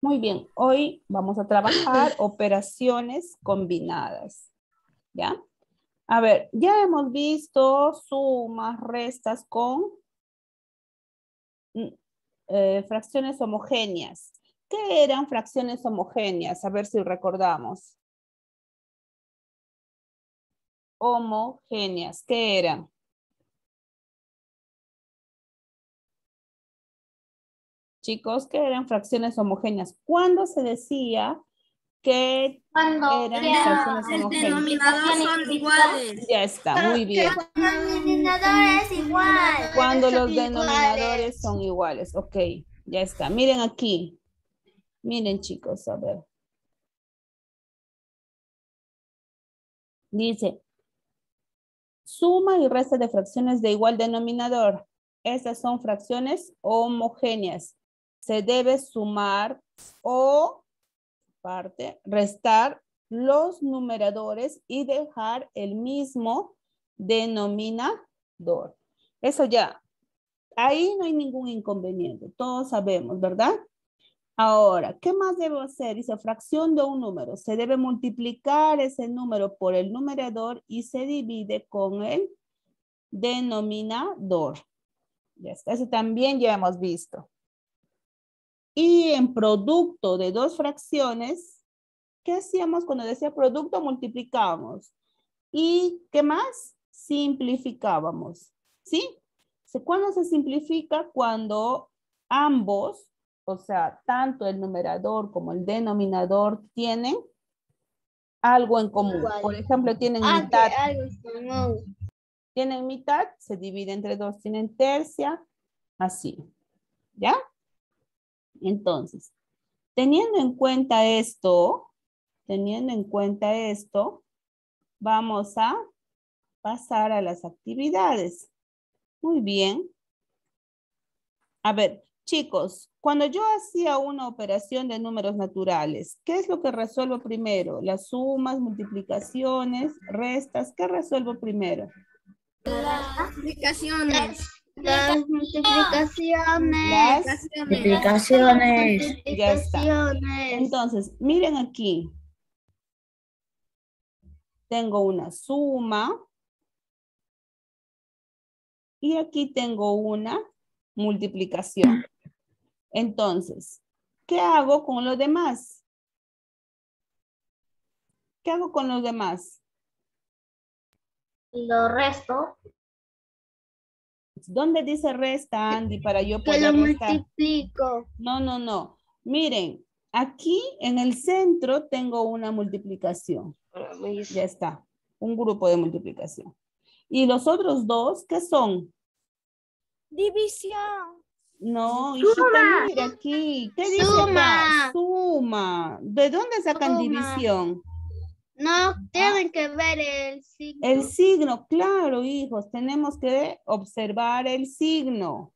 Muy bien, hoy vamos a trabajar operaciones combinadas. ¿Ya? A ver, ya hemos visto sumas, restas con mm, eh, fracciones homogéneas. ¿Qué eran fracciones homogéneas? A ver si recordamos. Homogéneas, ¿qué eran? Chicos, que eran fracciones homogéneas. ¿Cuándo se decía que eran fracciones homogéneas? Los denominadores son iguales. Ya está, muy bien. Cuando los denominadores igual. Cuando los denominadores son iguales. Ok, ya está. Miren aquí. Miren, chicos, a ver. Dice, suma y resta de fracciones de igual denominador. Esas son fracciones homogéneas se debe sumar o parte, restar los numeradores y dejar el mismo denominador. Eso ya, ahí no hay ningún inconveniente, todos sabemos, ¿verdad? Ahora, ¿qué más debo hacer? Dice fracción de un número. Se debe multiplicar ese número por el numerador y se divide con el denominador. Ya está, eso también ya hemos visto. Y en producto de dos fracciones, ¿qué hacíamos cuando decía producto? Multiplicábamos. ¿Y qué más? Simplificábamos. ¿Sí? ¿Cuándo se simplifica? Cuando ambos, o sea, tanto el numerador como el denominador tienen algo en común. Por ejemplo, tienen ah, mitad. Tienen mitad, se divide entre dos, tienen tercia, así. ¿Ya? Entonces, teniendo en cuenta esto, teniendo en cuenta esto, vamos a pasar a las actividades. Muy bien. A ver, chicos, cuando yo hacía una operación de números naturales, ¿qué es lo que resuelvo primero? Las sumas, multiplicaciones, restas, ¿qué resuelvo primero? Las multiplicaciones. Las multiplicaciones. Las multiplicaciones. Ya está. Entonces, miren aquí. Tengo una suma. Y aquí tengo una multiplicación. Entonces, ¿qué hago con los demás? ¿Qué hago con los demás? Lo resto. ¿Dónde dice resta, Andy, para yo poder Que lo multiplico. No, no, no. Miren, aquí en el centro tengo una multiplicación. Ya está, un grupo de multiplicación. ¿Y los otros dos qué son? División. No, Suma. mira aquí. ¿Qué dice Suma. Suma. ¿De dónde sacan división? No, tienen que ver el signo. El signo, claro, hijos, tenemos que observar el signo.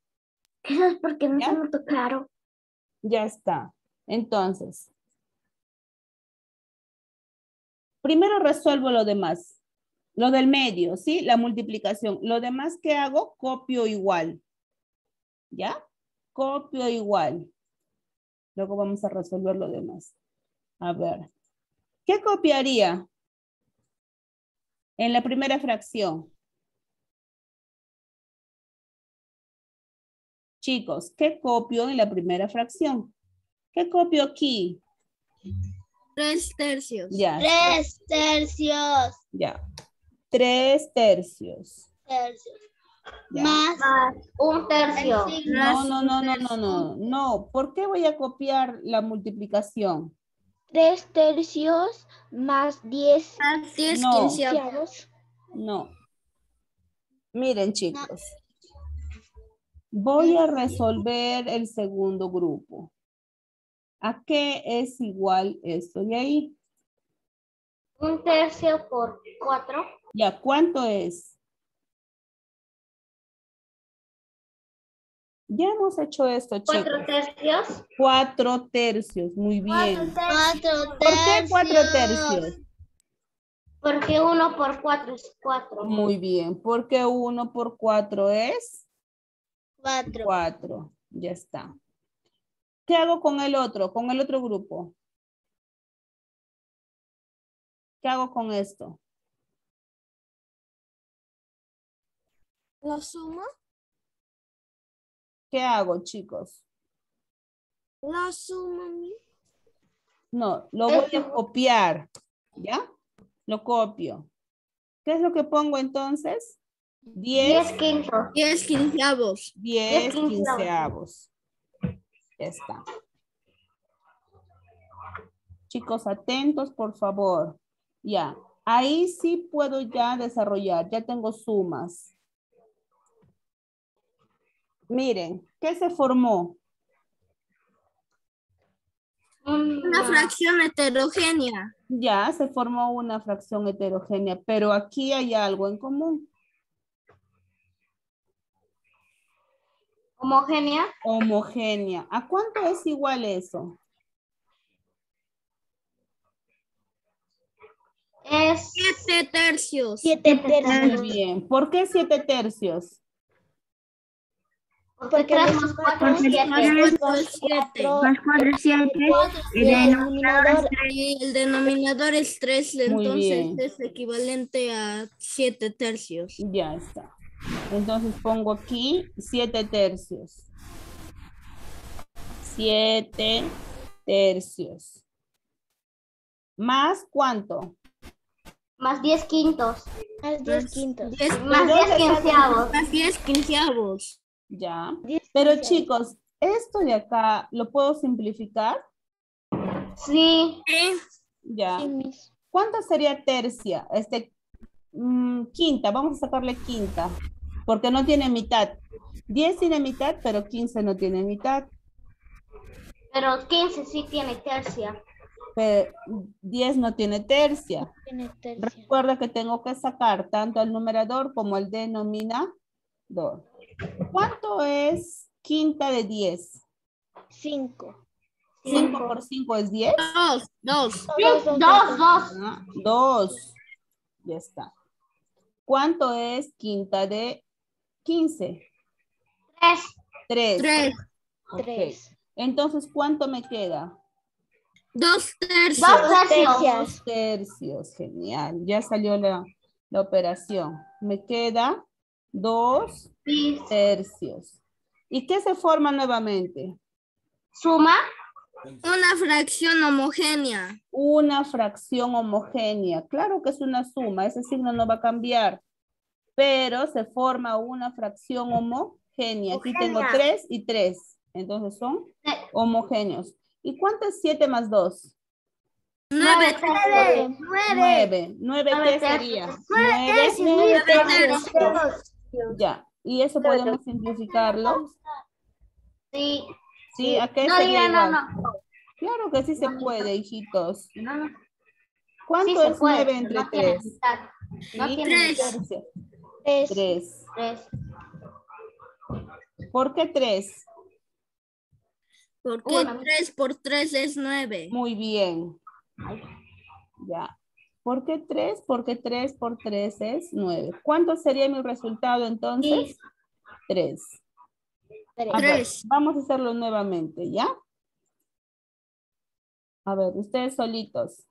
Eso es porque no se notó claro. Ya está. Entonces, primero resuelvo lo demás. Lo del medio, ¿sí? La multiplicación. Lo demás que hago, copio igual. ¿Ya? Copio igual. Luego vamos a resolver lo demás. A ver. ¿Qué copiaría en la primera fracción? Chicos, ¿qué copio en la primera fracción? ¿Qué copio aquí? Tres tercios. Ya. Tres tercios. Ya. Tres tercios. Tercios. Más, un tercio. No, no, no, no, no, no. No, ¿por qué voy a copiar la multiplicación? 3 tercios más 10 no. No. Miren, chicos. Voy a resolver el segundo grupo. ¿A qué es igual esto de ahí? Un tercio por 4. Ya, ¿cuánto es? Ya hemos hecho esto, chicos. ¿Cuatro tercios? Cuatro tercios, muy bien. Cuatro tercios. ¿Por qué cuatro tercios? Porque uno por cuatro es cuatro. Muy bien. Porque uno por cuatro es? Cuatro. Cuatro. Ya está. ¿Qué hago con el otro, con el otro grupo? ¿Qué hago con esto? ¿La suma? ¿Qué hago, chicos? La suma. No, lo voy a copiar, ¿ya? Lo copio. ¿Qué es lo que pongo entonces? 10, 15. 10 quinceavos. 10 quinceavos. Ya está. Chicos, atentos, por favor. Ya, ahí sí puedo ya desarrollar, ya tengo sumas. Miren, ¿qué se formó? Una fracción heterogénea. Ya, se formó una fracción heterogénea, pero aquí hay algo en común. Homogénea. Homogénea. ¿A cuánto es igual eso? Es 7 tercios. 7 tercios. Muy bien. ¿Por qué 7 tercios? Porque 3 más 4 es 7. Más 4 es 7. El denominador, el denominador es 3, entonces es equivalente a 7 tercios. Ya está. Entonces pongo aquí 7 tercios. 7 tercios. ¿Más cuánto? Más 10 quintos. Más 10 quintos. más 10 quinceavos. Más 10 quinceavos. Ya. Pero chicos, esto de acá, ¿lo puedo simplificar? Sí. Ya. ¿Cuánto sería tercia? Este, mmm, quinta, vamos a sacarle quinta, porque no tiene mitad. 10 tiene mitad, pero 15 no tiene mitad. Pero 15 sí tiene tercia. 10 no tiene tercia. Recuerda que tengo que sacar tanto el numerador como el denominador. ¿Cuánto es quinta de 10? 5. 5 por 5 es 10. 2, 2. 2, 2. 2. Ya está. ¿Cuánto es quinta de 15? 3. 3. 3. Entonces, ¿cuánto me queda? Dos tercios. Dos tercios. Dos tercios, genial. Ya salió la, la operación. Me queda dos tercios. ¿Y qué se forma nuevamente? Suma. Una fracción homogénea. Una fracción homogénea. Claro que es una suma, ese signo no va a cambiar. Pero se forma una fracción homogénea. Aquí tengo tres y tres. Entonces son homogéneos. ¿Y cuánto es 7 más 2? 9. 9. 9. 9 qué sería? 9 tercios. Ya. ¿Y eso podemos simplificarlo? Sí. ¿Sí? ¿A qué no, sería no, no, no. Claro que sí se puede, hijitos. ¿Cuánto sí es 9 entre 3? No tiene 3. 3. 3. ¿Por qué 3? Porque 3 por 3 es 9. Muy bien. Ya. ¿Por qué 3? Porque 3 por 3 es 9. ¿Cuánto sería mi resultado entonces? 3. 3. Vamos a hacerlo nuevamente, ¿ya? A ver, ustedes solitos.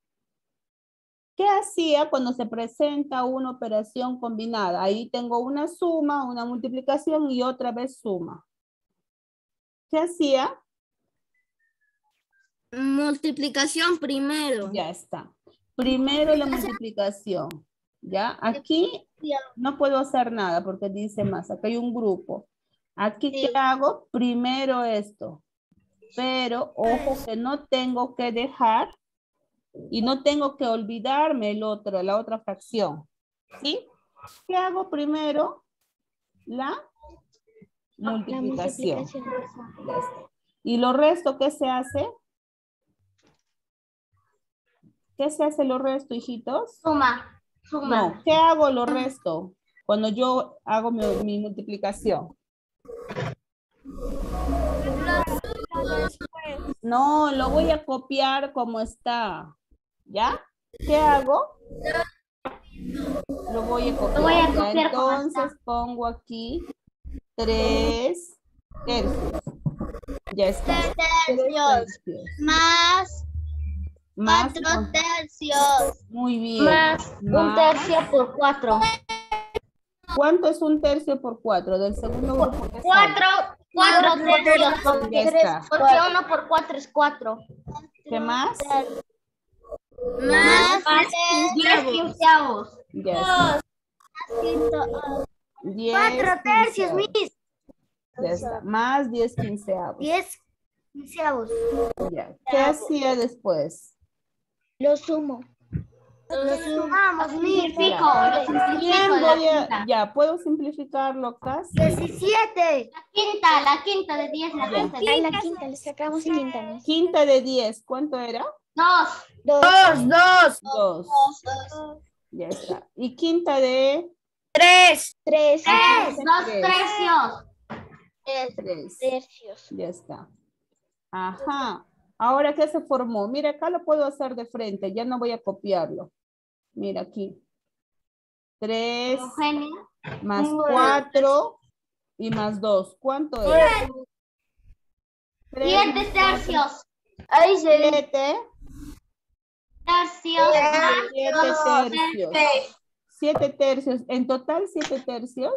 ¿Qué hacía cuando se presenta una operación combinada? Ahí tengo una suma, una multiplicación y otra vez suma. ¿Qué hacía? Multiplicación primero. Ya está. Primero la multiplicación. ¿Ya? Aquí no puedo hacer nada porque dice más. Acá hay un grupo. Aquí, ¿qué hago? Primero esto. Pero, ojo que no tengo que dejar y no tengo que olvidarme el otro, la otra fracción. ¿Sí? ¿Qué hago primero? La multiplicación. ¿Y lo resto qué se hace? ¿Qué se hace lo resto, hijitos? Suma. Suma. No, ¿qué hago lo resto? Cuando yo hago mi, multiplicación. No, lo voy a copiar como está. ¿Ya? ¿Qué hago? Lo voy a copiar. voy a copiar Entonces pongo aquí tres tercios. Ya está. tercios. Más Más, cuatro tercios. muy bien. Más un Más. tercio por cuatro. ¿Cuánto es un tercio por cuatro? Del segundo grupo. Cuatro, cuatro tercios. Porque, Ya está. porque uno por cuatro es cuatro. ¿Qué más? Más diez quinceavos. Ya está. Diez quinceavos. mis. Ya está. Más 10 quinceavos. Diez quinceavos. Ya. ¿Qué hacía después? Lo sumo. Lo sumamos. ¿Quién La voy a-. Ya, ¿puedo simplificarlo casi? Diecisiete. La quinta, la quinta de diez, la Ya. quinta. La quinta, le sacamos quinta. ¿no? Quinta de 10, ¿cuánto era? Dos. Dos. dos. Dos. Ya está. ¿Y quinta de Tres. Tres. Tres. Dos Tres. tercios. tres? Tercios. Ya está. Ajá. Ahora, ¿qué se formó? Mira, acá lo puedo hacer de frente, ya no voy a copiarlo. Mira aquí. Tres Eugenia. más cuatro y más dos. ¿Cuánto es? Siete tercios. Ahí se Siete. Tercios. Siete tercios. Siete tercios. En total, siete tercios.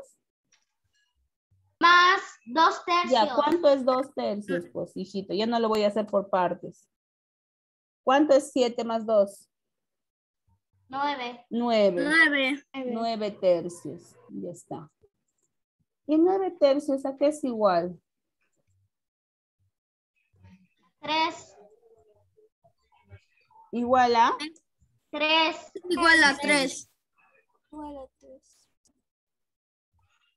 Más dos tercios. Ya, ¿cuánto es dos tercios? Pues, hijito, ya no lo voy a hacer por partes. ¿Cuánto es siete más dos? Nueve. Nueve. Nueve. Nueve tercios. Ya está. ¿Y nueve tercios a qué es igual? Tres. Igual a Tres. Igual a tres. Igual a tres.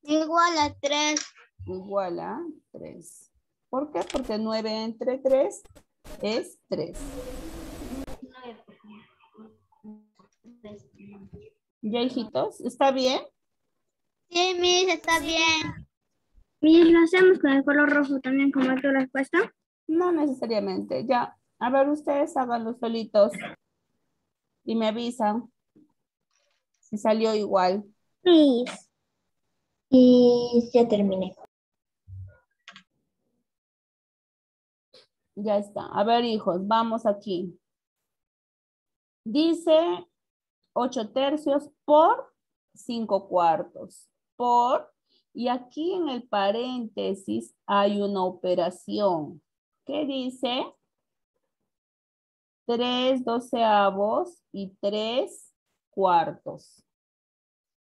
Igual a tres. igual a tres. ¿Por qué? Porque nueve entre tres es tres. ¿Ya, hijitos? ¿Está bien? Sí, Miss, está bien. Miss, ¿lo hacemos con el color rojo también como tu respuesta? No necesariamente. Ya. A ver, ustedes háganlo solitos. Y me avisan si salió igual. Miss. Y ya terminé. Ya está. A ver, hijos, vamos aquí. Dice 8 tercios por 5 cuartos. Por, y aquí en el paréntesis hay una operación. ¿Qué dice? 3 doceavos y 3 cuartos.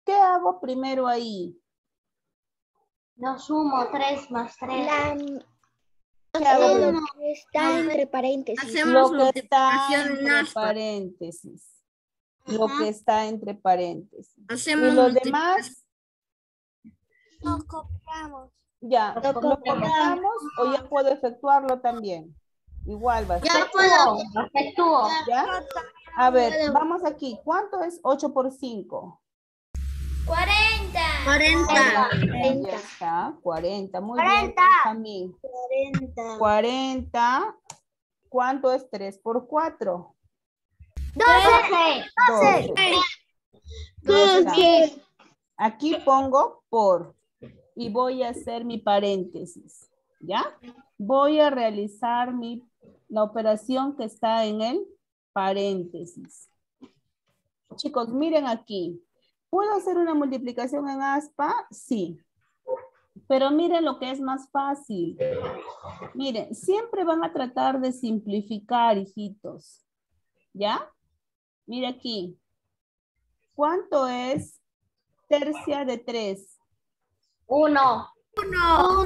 ¿Qué hago primero ahí? Lo sumo, tres más tres. La, ¿Qué hago lo está entre paréntesis. Hacemos Lo que está entre paréntesis. Lo que está entre paréntesis. Y Hacemos multiplicación. demás, Lo copiamos. ya, Lo ¿lo copiamos. copiamos o ya puedo efectuarlo también? Igual va a ser, Ya puedo. Efectúo. ¿ya? A ver, vamos aquí. ¿Cuánto es 8 por 5? Cuarenta. Cuarenta. Ya está, 40. Muy bien, 40. Benjamín. Cuarenta. 40. ¿Cuánto es 3 por 4? Doce. 12. Doce. Aquí pongo por y voy a hacer mi paréntesis, ¿ya? Voy a realizar mi, la operación que está en el paréntesis. Chicos, miren aquí. ¿Puedo hacer una multiplicación en aspa? Sí. Pero miren lo que es más fácil. Miren, siempre van a tratar de simplificar, hijitos. ¿Ya? Mira aquí. ¿Cuánto es tercia de 3? Uno. Uno.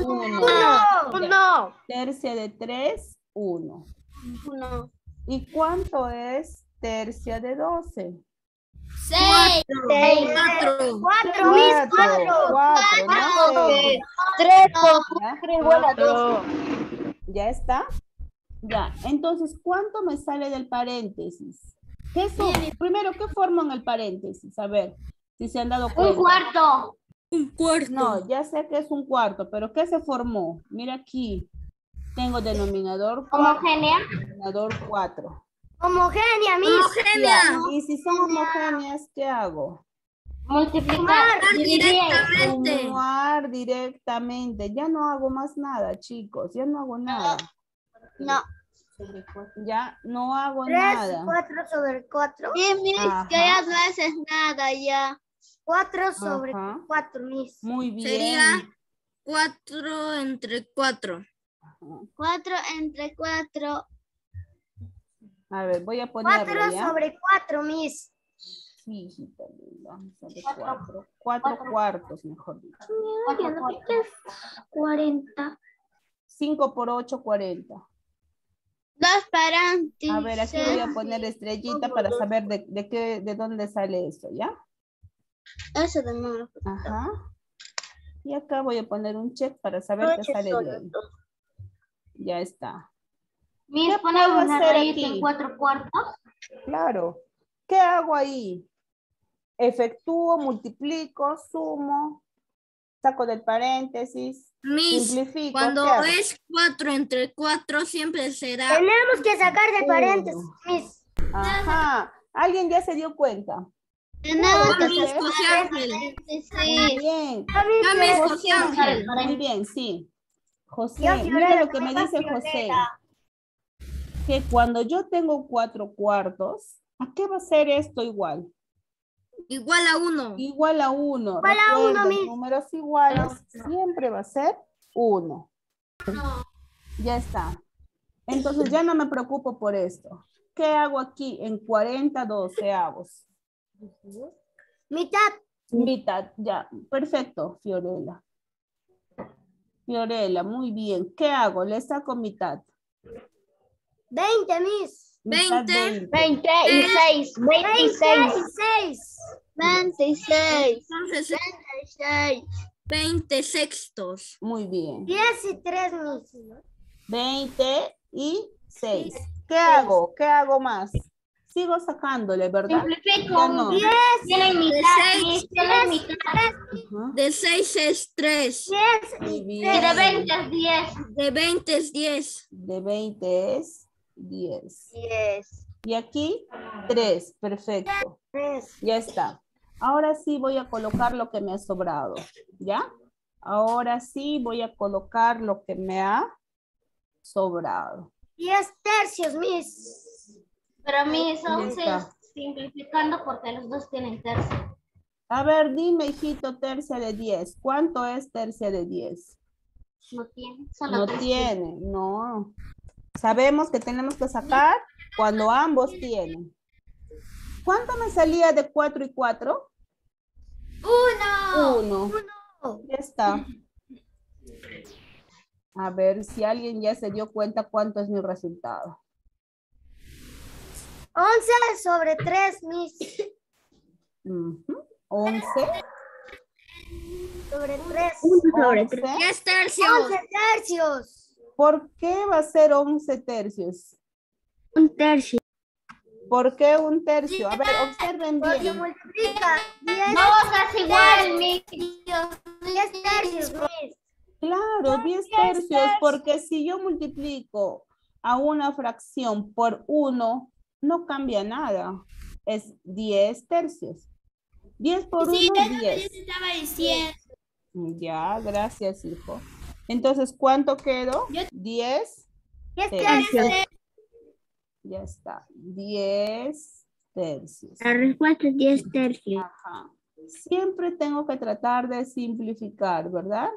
Uno. Tercia de 3, 1. Uno. ¿Y cuánto es tercia de 12? Seis. Seis. Cuatro. Cuatro. Cuatro. Cuatro, no seis. Tres ¿Ya? por igual a dos. ¿Ya está? Ya. Entonces, ¿cuánto me sale del paréntesis? ¿Qué Primero, ¿qué forman el paréntesis? A ver, si se han dado cuenta. Un cuarto. Un cuarto. No, ya sé que es un cuarto, pero ¿qué se formó? Mira aquí. Tengo denominador 4. Homogénea. Denominador 4. Homogénea, Miss. Homogénea. Y si son homogéneas, ¿qué hago? Multiplicar. Directamente. Sumar directamente. Ya no hago más nada, chicos. Ya no hago nada. No. Ya no hago 3 nada. 4 sobre 4. Sí, Miss, Ajá. que ya no haces nada ya. 4 sobre Ajá. 4, Miss. Muy bien. Sería 4 entre 4. 4 entre 4. A ver, voy a ponerlo 4 ya. sobre 4, Miss. Sí, hijita linda. Sobre cuatro. Cuatro cuartos, mejor dicho. 40. 5 por 8, 40. 2 paréntesis. A ver, aquí voy a poner estrellita para saber de, de qué, de dónde sale esto, ¿ya? Eso de nuevo. Ajá. Y acá voy a poner un check para saber qué sale de ahí. Ya está. Miss, ¿Qué puedo hacer aquí? en 4 cuartos. Claro. ¿Qué hago ahí? Efectúo, multiplico, sumo, saco del paréntesis, Miss, simplifico. cuando es 4 entre 4 siempre será Tenemos que sacar de Uno. paréntesis, Miss. Ajá. ¿Alguien ya se dio cuenta? Tenemos que hacer- José Ángel. Muy bien. José Ángel. Muy bien, sí. José, mira lo que me dice José. Que cuando yo tengo cuatro cuartos, ¿a qué va a ser esto igual? Igual a 1. Igual a uno. Igual a uno, mis. números iguales siempre va a ser uno. Ya está. Entonces ya no me preocupo por esto. ¿Qué hago aquí en 40 doceavos? Mitad. Mitad, ya. Perfecto, Fiorella. Fiorella, muy bien. ¿Qué hago? Le saco mitad. 20, Miss. Mitad 20. 20 y 6. 26. 26. Entonces 26. 20 sextos. Muy bien. 10 y 3, Miss. 20 y 6. ¿Qué hago? ¿Qué hago más? Sigo sacándole, ¿verdad? Simplifico. No. 10 tienen mitad. seis. Miss. Tienen mitad. Ajá. De 6 es 3. 10 Muy y bien. 3. De 20 es 10. De 20 es 10. De 20 es 10. 10. Y aquí 3. Perfecto. 3. Ya está. Ahora sí voy a colocar lo que me ha sobrado. ¿Ya? Ahora sí voy a colocar lo que me ha sobrado. 10 tercios, Miss. Pero Miss, Ya está. simplificando porque los dos tienen tercio. A ver, dime, hijito, tercia de 10. ¿Cuánto es tercia de 10? No tiene. No tiene, no. Sabemos que tenemos que sacar cuando ambos tienen. ¿Cuánto me salía de 4 y 4? Uno. 1. Ya está. A ver si alguien ya se dio cuenta cuánto es mi resultado. 11 sobre 3, Miss. Ujú. 11. Sobre 3. 11. 10 tercios. 11 tercios. ¿Por qué va a ser 11 tercios? Un tercio. ¿Por qué un tercio? A ver, observen Porque bien. multiplica 10. Vamos a igual, Miss. 10 tercios. Claro, 10 tercios, porque si yo multiplico a una fracción por 1, no cambia nada. Es 10 tercios. 10 por 1 es 10. estaba diciendo. Ya, gracias, hijo. Entonces, ¿cuánto quedó? 10. 10 tercios. tercios. Ya está. 10 tercios. La respuesta es 10 tercios. Ajá. Siempre tengo que tratar de simplificar, ¿verdad?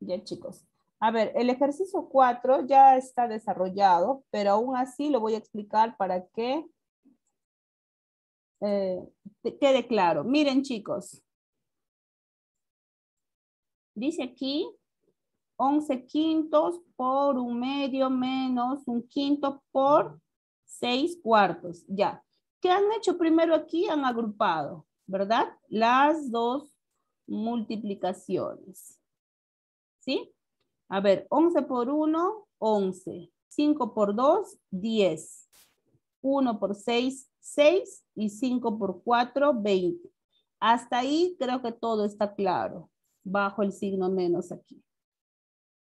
Ya, chicos. A ver, el ejercicio 4 ya está desarrollado, pero aún así lo voy a explicar para que eh, quede claro. Miren, chicos. Dice aquí 11 quintos por un medio menos un quinto por 6 cuartos. Ya. ¿Qué han hecho primero aquí? Han agrupado, ¿verdad? Las dos multiplicaciones. ¿Sí? A ver, 11 por 1, 11. 5 por 2, 10. 1 por 6, 6. Y 5 por 4, 20. Hasta ahí creo que todo está claro. Bajo el signo menos aquí.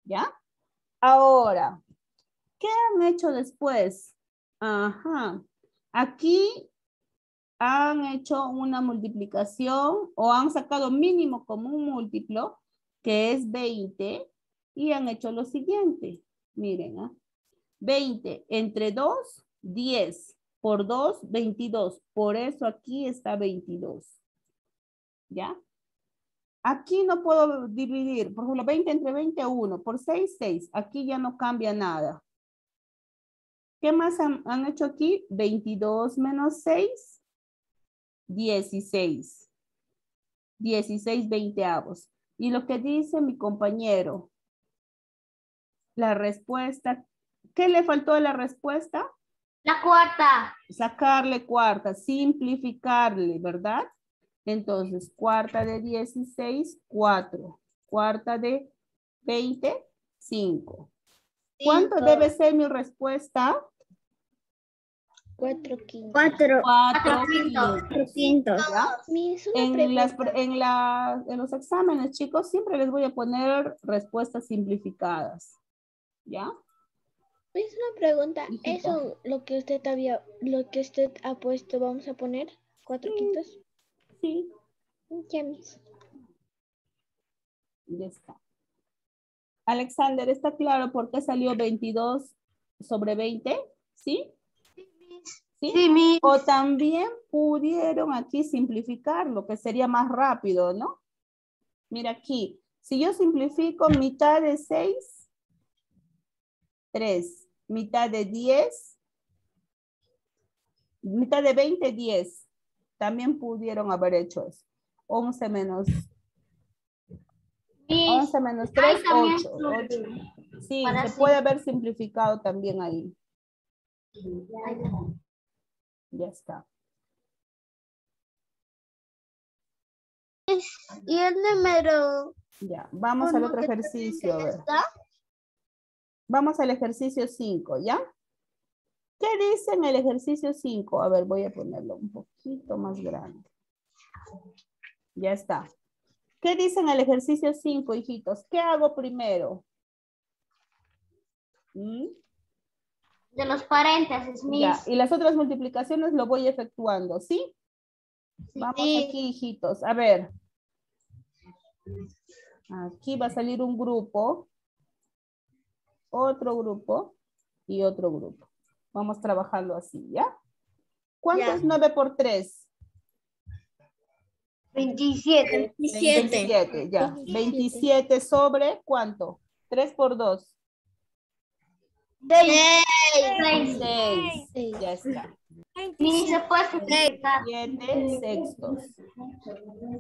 ¿Ya? Ahora, ¿qué han hecho después? Ajá. Aquí han hecho una multiplicación o han sacado mínimo como un múltiplo, que es 20, y han hecho lo siguiente. Miren, ¿ah? 20 entre 2, 10. Por 2, 22. Por eso aquí está 22. ¿Ya? Aquí no puedo dividir. Por ejemplo, 20 entre 20, 1. Por 6, 6. Aquí ya no cambia nada. ¿Qué más han, han hecho aquí? 22 menos 6. 16. 16 veinteavos. Y lo que dice mi compañero, la respuesta, ¿qué le faltó de la respuesta? La cuarta. Sacarle cuarta, simplificarle, ¿verdad? Entonces, cuarta de 16, 4. Cuarta de 20, 5. ¿Cuánto debe ser mi respuesta? Cuatro quintos. Cuatro. Cuatro quintos. quintos. En, las, en, la, en los exámenes, chicos, siempre les voy a poner respuestas simplificadas. ¿Ya? Es una pregunta. ¿Eso lo que usted había, lo que usted ha puesto, vamos a poner? ¿Cuatro quintos? Sí. Ya, Ya está. Alexander, ¿está claro por qué salió 22 sobre 20? ¿Sí? ¿sí? o también pudieron aquí simplificar lo que sería más rápido, ¿no? Mira aquí, si yo simplifico mitad de 6, 3, mitad de 10, mitad de 20, 10. También pudieron haber hecho eso. 11 menos 11 menos 3, 8. Sí, se puede haber simplificado también ahí. Ya está. Y el número. Ya, vamos al otro ejercicio. Vamos al ejercicio 5, ¿ya? ¿Qué dice en el ejercicio 5? A ver, voy a ponerlo un poquito más grande. Ya está. ¿Qué dice en el ejercicio 5, hijitos? ¿Qué hago primero? ¿Mm? de los paréntesis, mis. y las otras multiplicaciones lo voy efectuando, ¿sí? Vamos aquí, hijitos. A ver. Aquí va a salir un grupo, otro grupo y otro grupo. Vamos trabajando así, ¿ya? ¿Cuánto es 9 por 3? 27. 27. 27, ya. 27 sobre, ¿cuánto? 3 por 2. Seis. Seis. Ya está. Ni se puede Siete sextos.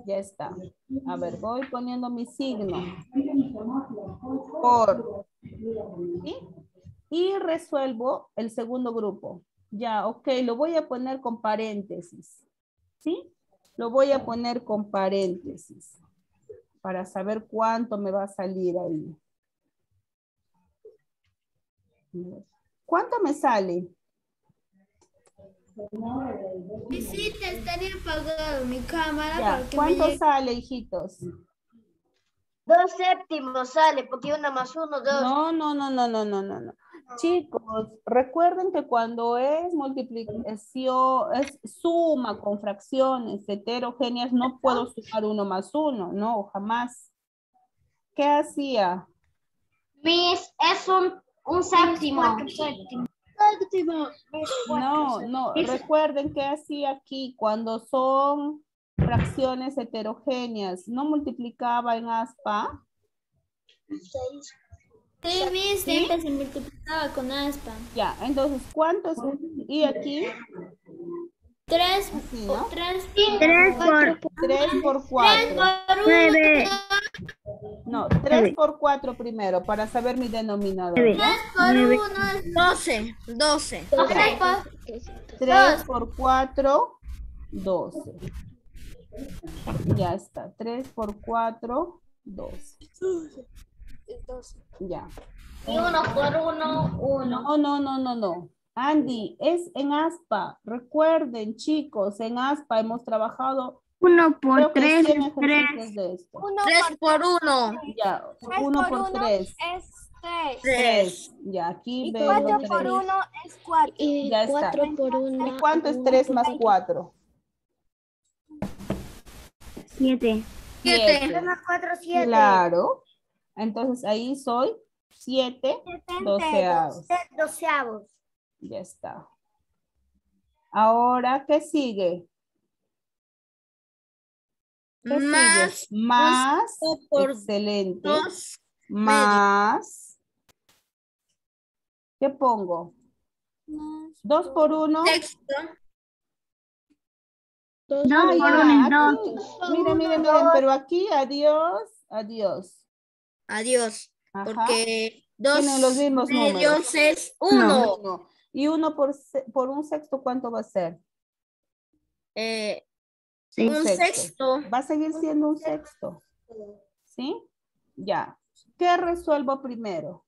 Ya está. A ver, voy poniendo mi signo. Por. ¿Sí? Y resuelvo el segundo grupo. Ya, ok, lo voy a poner con paréntesis. ¿Sí? Lo voy a poner con paréntesis para saber cuánto me va a salir ahí. ¿Cuánto me sale? Te estaría apagado mi cámara. ¿Cuánto sale, hijitos? Dos séptimos sale, porque una más uno, dos. No, no, no, no, no, no, no. Chicos, recuerden que cuando es multiplicación, es suma con fracciones heterogéneas, no puedo sumar uno más uno, no, jamás. ¿Qué hacía? Miss, es un un séptimo. No, no, recuerden que así aquí cuando son fracciones heterogéneas, ¿no multiplicaba en aspa? Sí, siempre se multiplicaba con aspa. Ya, entonces, ¿cuántos? ¿Y aquí? Tres, ¿no? tres, tres por, tres por cuatro. Nueve. No, tres por cuatro primero, para saber mi denominador. Tres por uno es doce. Doce. Tres por cuatro, doce. Ya está. Tres por cuatro, doce. Ya. Y uno por uno, uno. No, no, no, no, no. Andy, es en ASPA. Recuerden, chicos, en ASPA hemos trabajado. Uno por tres, tres. Uno tres por uno. Ya, uno por, tres. Es 3. Ya, aquí Y veo 4 3. por 1 es 4. Y Ya está. 4 por 1. ¿Y cuánto es 3 más 4? 7. 3 más 4, 7. Claro. Entonces ahí soy 7 doceavos. Doceavos. Ya está. Ahora, ¿qué sigue? ¿Qué sigue? Más Más. dos por Excelente. 2 Más. ¿Qué pongo? 2 por 1. sexto. 2 No, por por 1. uno es aquí. dos. Miren, miren, miren, pero aquí, adiós, adiós. Adiós. Ajá. Porque 2 Tienen los mismos números. medios es 1. Uno. Y uno por, por un sexto, ¿cuánto va a ser? Eh, Sí. un sexto. Va a seguir siendo un sexto. ¿Sí? Ya. ¿Qué resuelvo primero?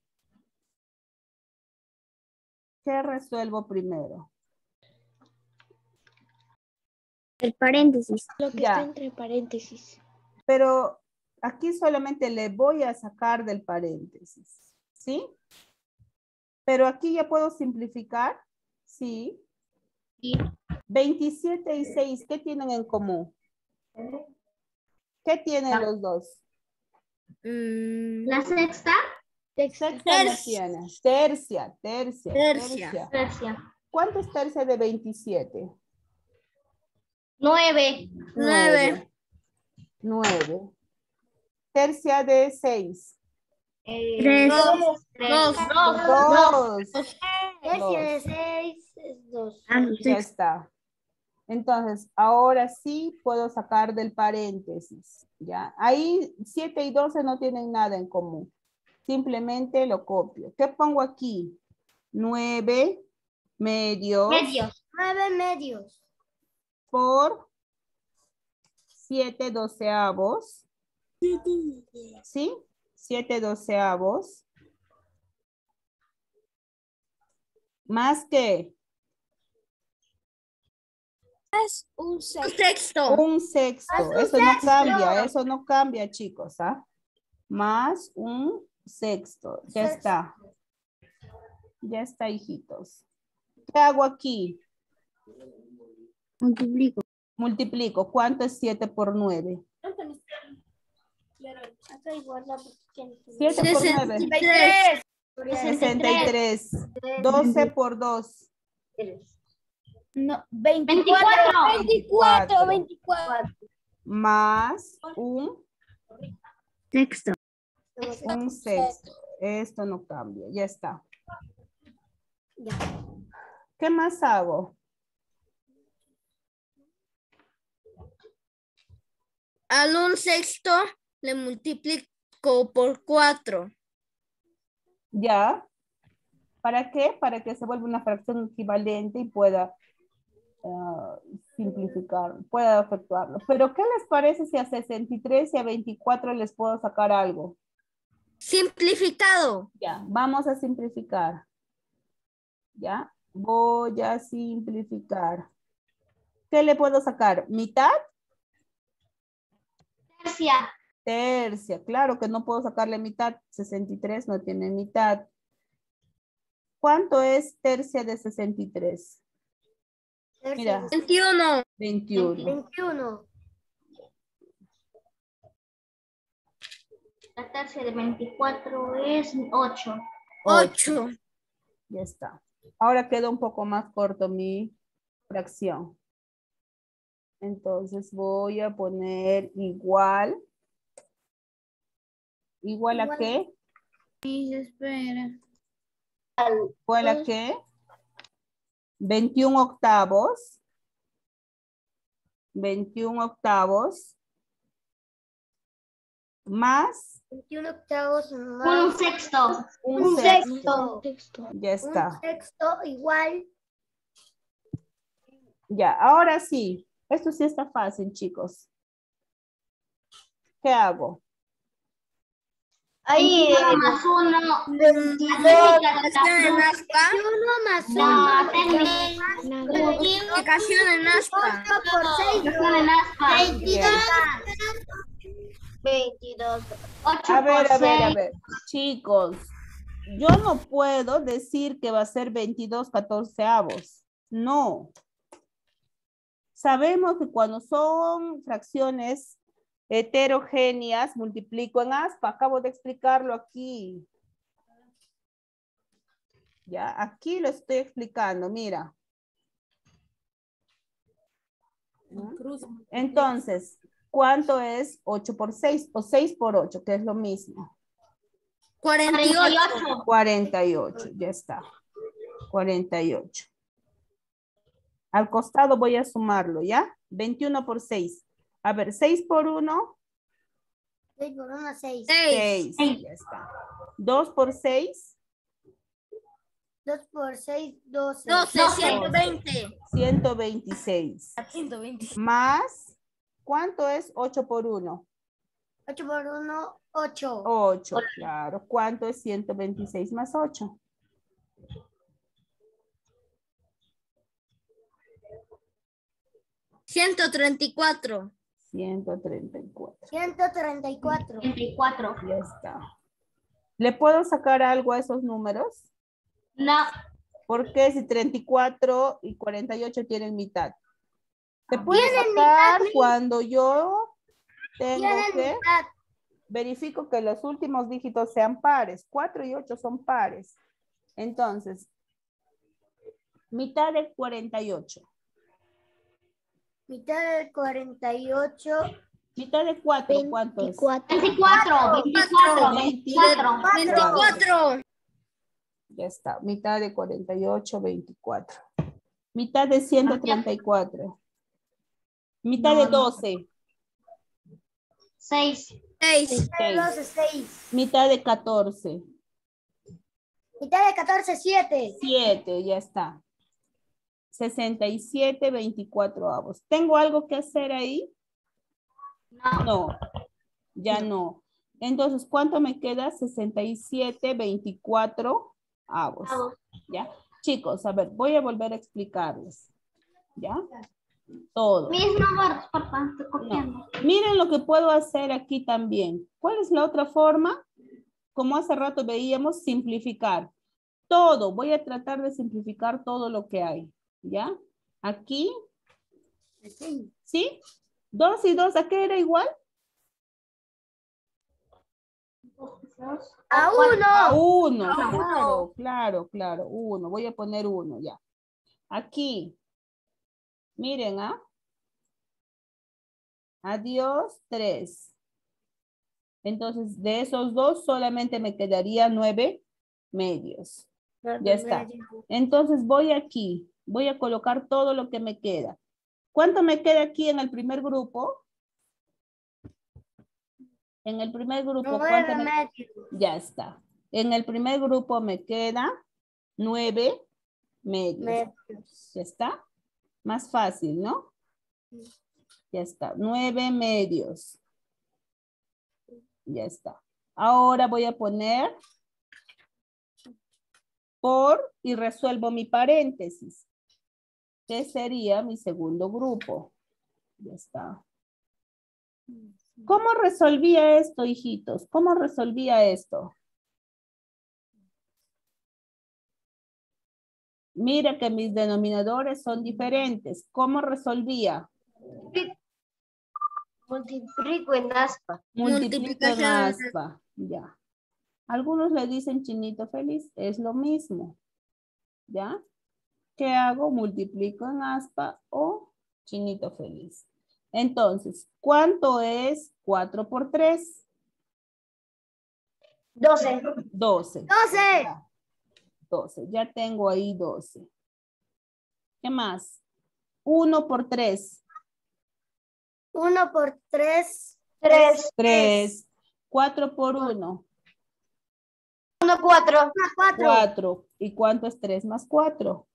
¿Qué resuelvo primero? El paréntesis. Lo que Ya. está entre paréntesis. Pero aquí solamente le voy a sacar del paréntesis. ¿Sí? Pero aquí ya puedo simplificar. Sí. 27 y 6, ¿qué tienen en común? ¿Qué tienen los dos? Mm, La sexta. Sexta no Tercia. tiene. Tercia, tercia, Tercia. tercia. Tercia. ¿Cuánto es tercia de 27? 9. Nueve. Nueve. Tercia de 6. Tres. Dos. Dos. Dos. Tercia de 6 es 2. Ah, Ya está. Entonces, ahora sí puedo sacar del paréntesis. ¿ya? Ahí 7 y 12 no tienen nada en común. Simplemente lo copio. ¿Qué pongo aquí? 9 medios Medios. 9 medios. Por 7 doceavos. ¿Sí? 7 doceavos. Más que Es un Un sexto. un sexto. Un Eso no sexto. cambia, eso no cambia, chicos. ¿ah? Más un sexto. Ya Sexto. está. Ya está, hijitos. ¿Qué hago aquí? Multiplico. Multiplico. ¿Cuánto es 7 por 9? 7 por 9. 63. 63. 12 por 2. No, 24. 24, 24. Más un, Sexto. un sexto. Esto no cambia. Ya está. ¿Qué más hago? Al un sexto le multiplico por 4. ¿Ya? ¿Para qué? Para que se vuelva una fracción equivalente y pueda ah, simplificar, pueda efectuarlo. Pero ¿qué les parece si a 63 y a 24 les puedo sacar algo? Simplificado. Ya, vamos a simplificar. ¿Ya? Voy a simplificar. ¿Qué le puedo sacar? ¿Mitad? Tercia. Tercia. Claro que no puedo sacarle mitad. 63 no tiene mitad. ¿Cuánto es tercia de 63? Mira. 21. 21. 21. La tercia de 24 es 8. 8. Ya está. Ahora queda un poco más corto mi fracción. Entonces voy a poner igual. ¿Igual a qué? espera. ¿Igual a qué? 21 octavos. 21 octavos. Más 21 octavos más. Un sexto. un, Un sexto. Ya está. Un sexto igual. Ya, ahora sí. Esto sí está fácil, chicos. ¿Qué hago? Ahí. más uno. Multiplicación en aspa. 21 más 1. Multiplicación en aspa. por 6. en aspa. 22. 22. 8 A ver, por a ver, a 6. ver. Chicos, yo no puedo decir que va a ser 22 catorceavos. No. Sabemos que cuando son fracciones heterogéneas, multiplico en aspa. Acabo de explicarlo aquí. Ya, aquí lo estoy explicando, mira. Entonces, ¿cuánto es 8 por 6 o 6 por 8, que es lo mismo? 48. 48, ya está. 48. Al costado voy a sumarlo, ¿ya? 21 por 6. A ver, 6 por 1. 6 por 1, 6. 6, ya está. 2 por 6. 2 por 6, 12. 12, 120. 126. 120. Más, ¿cuánto es 8 por 1? 8 por 1, 8. 8, claro. ¿Cuánto es 126 más 8? Ciento treinta y cuatro. 134. 134. 24. Ya está. ¿Le puedo sacar algo a esos números? No. Porque si 34 y 48 tienen mitad. Se puede Tienen sacar mitad, cuando yo tengo que mitad. verifico que los últimos dígitos sean pares. 4 y 8 son pares. Entonces, mitad de 48. Mitad del 48. Mitad de 4, ¿cuánto es? 24. 24. 24. 24. 24. Ya está. Mitad de 48, 24. Mitad de 134. Mitad de 12. 6. 6. Mitad de 12, 6. Mitad de 14. Mitad de 14, 7. 7, ya está. 67, 24 avos. ¿Tengo algo que hacer ahí? No. Ya no. Entonces, ¿cuánto me queda? 67, 24 avos. ¿Ya? Chicos, a ver, voy a volver a explicarles. ¿Ya? Todo. Mismo números, por favor, estoy copiando. Miren lo que puedo hacer aquí también. ¿Cuál es la otra forma? Como hace rato veíamos, simplificar. Todo. Voy a tratar de simplificar todo lo que hay. ¿Ya? Aquí. ¿Sí? Dos y dos, ¿a qué era igual? A A 1. uno, claro, claro, claro, uno. Voy a poner uno ya. Aquí. Miren, ¿ah? Adiós, tres. Entonces, de esos dos solamente me quedaría nueve medios. Ya está. Entonces voy aquí. Voy a colocar todo lo que me queda. ¿Cuánto me queda aquí en el primer grupo? En el primer grupo, ¿cuánto 9 me medios. Ya está. En el primer grupo me queda nueve medios. medios. ¿Ya está? Más fácil, ¿no? Ya está. Nueve medios. Ya está. Ahora voy a poner por y resuelvo mi paréntesis. ¿Qué sería mi segundo grupo? Ya está. ¿Cómo resolvía esto, hijitos? ¿Cómo resolvía esto? Mira que mis denominadores son diferentes. ¿Cómo resolvía? Multiplico en aspa. Multiplico en aspa. Ya. Algunos le dicen chinito feliz. Es lo mismo. ¿Ya? ¿Qué hago? Multiplico en aspa o chinito feliz. Entonces, ¿cuánto es 4 por 3? 12. 12. 12. 12. Ya tengo ahí 12. ¿Qué más? 1 por 3. 1 por 3. 3. 3. 4 por 1. 1, 4. 4. 4. ¿Y cuánto es 3 más 4?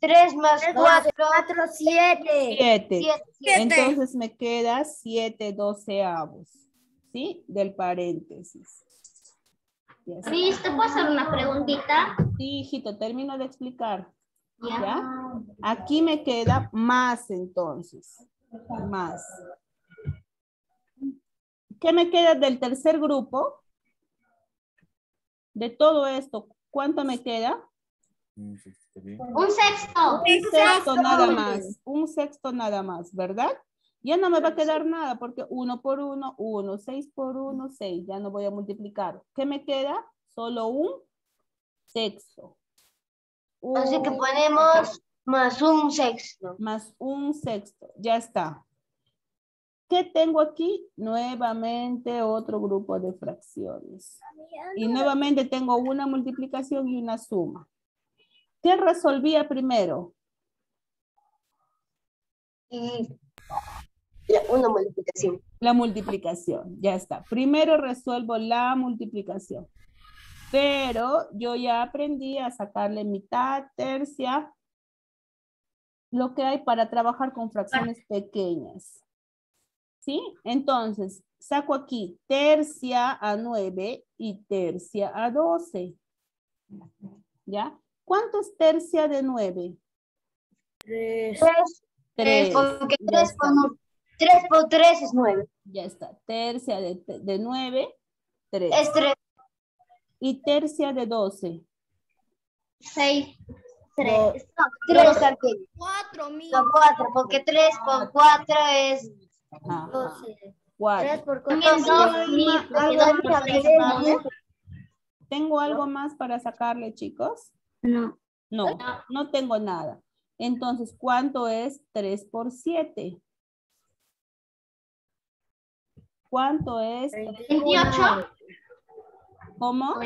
3 más 4. 4, 7. 7. 7. Entonces me queda 7 doceavos. ¿Sí? Del paréntesis. Luis, ¿te puedo hacer una preguntita? Sí, hijito, termino de explicar. Ya. ¿Ya? Aquí me queda más entonces. Más. ¿Qué me queda del tercer grupo? De todo esto, ¿cuánto me queda? Un sexto. Un sexto nada más. Un sexto nada más, ¿verdad? Ya no me va a quedar nada porque uno por uno, uno, seis por uno, seis. Ya no voy a multiplicar. ¿Qué me queda? Solo un sexto. Así que ponemos más un sexto. Más un sexto. Ya está. ¿Qué tengo aquí? Nuevamente otro grupo de fracciones. Y nuevamente tengo una multiplicación y una suma. ¿Qué resolvía primero? Y una multiplicación. La multiplicación, ya está. Primero resuelvo la multiplicación. Pero yo ya aprendí a sacarle mitad, tercia, lo que hay para trabajar con fracciones pequeñas. ¿Sí? Entonces, saco aquí tercia a 9 y tercia a 12. ¿Ya? ¿Cuánto es tercia de 9? 3. 3. Porque 3 por 3 es 9. Ya está. Tercia de, de 9, 3. Es 3. Y tercia de 12. 6. 3. No, 3 también. 4, mil. No, 4, porque 3 por 4 es 12. 4. 3 por 4 es ¿Tengo algo más para sacarle, chicos? No. No, no tengo nada. Entonces, ¿cuánto es 3 por 7? ¿Cuánto es? 28. ¿Cómo?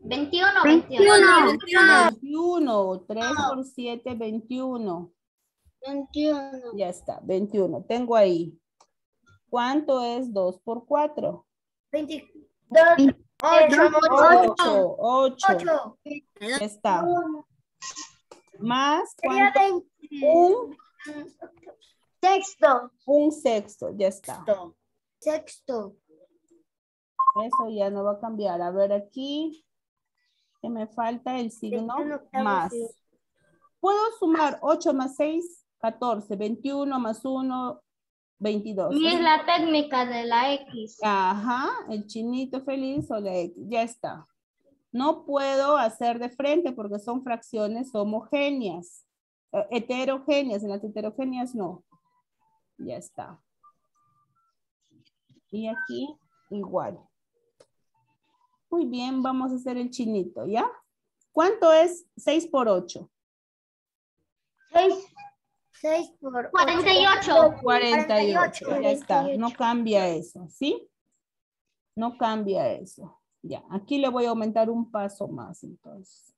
21, 21. 21. 3 por 7, 21. 21. Ya está, 21. Tengo ahí. ¿Cuánto es 2 por 4? 22. 8. 8. Ya está. Más, ¿cuánto? Un, Sexto. un sexto, ya está. Sexto. Eso ya no va a cambiar. A ver aquí, que me falta el signo más. Puedo sumar 8 más 6, 14, 21 más 1, 22. Y es la técnica de la X. Ajá, el chinito feliz o la X, ya está. No puedo hacer de frente porque son fracciones homogéneas, eh, heterogéneas, en las heterogéneas no. Ya está. Y aquí igual. Muy bien, vamos a hacer el chinito, ¿ya? ¿Cuánto es 6 por 8? 6. 6 por 48. 48, ya está. No cambia eso, ¿sí? No cambia eso. Ya, aquí le voy a aumentar un paso más entonces.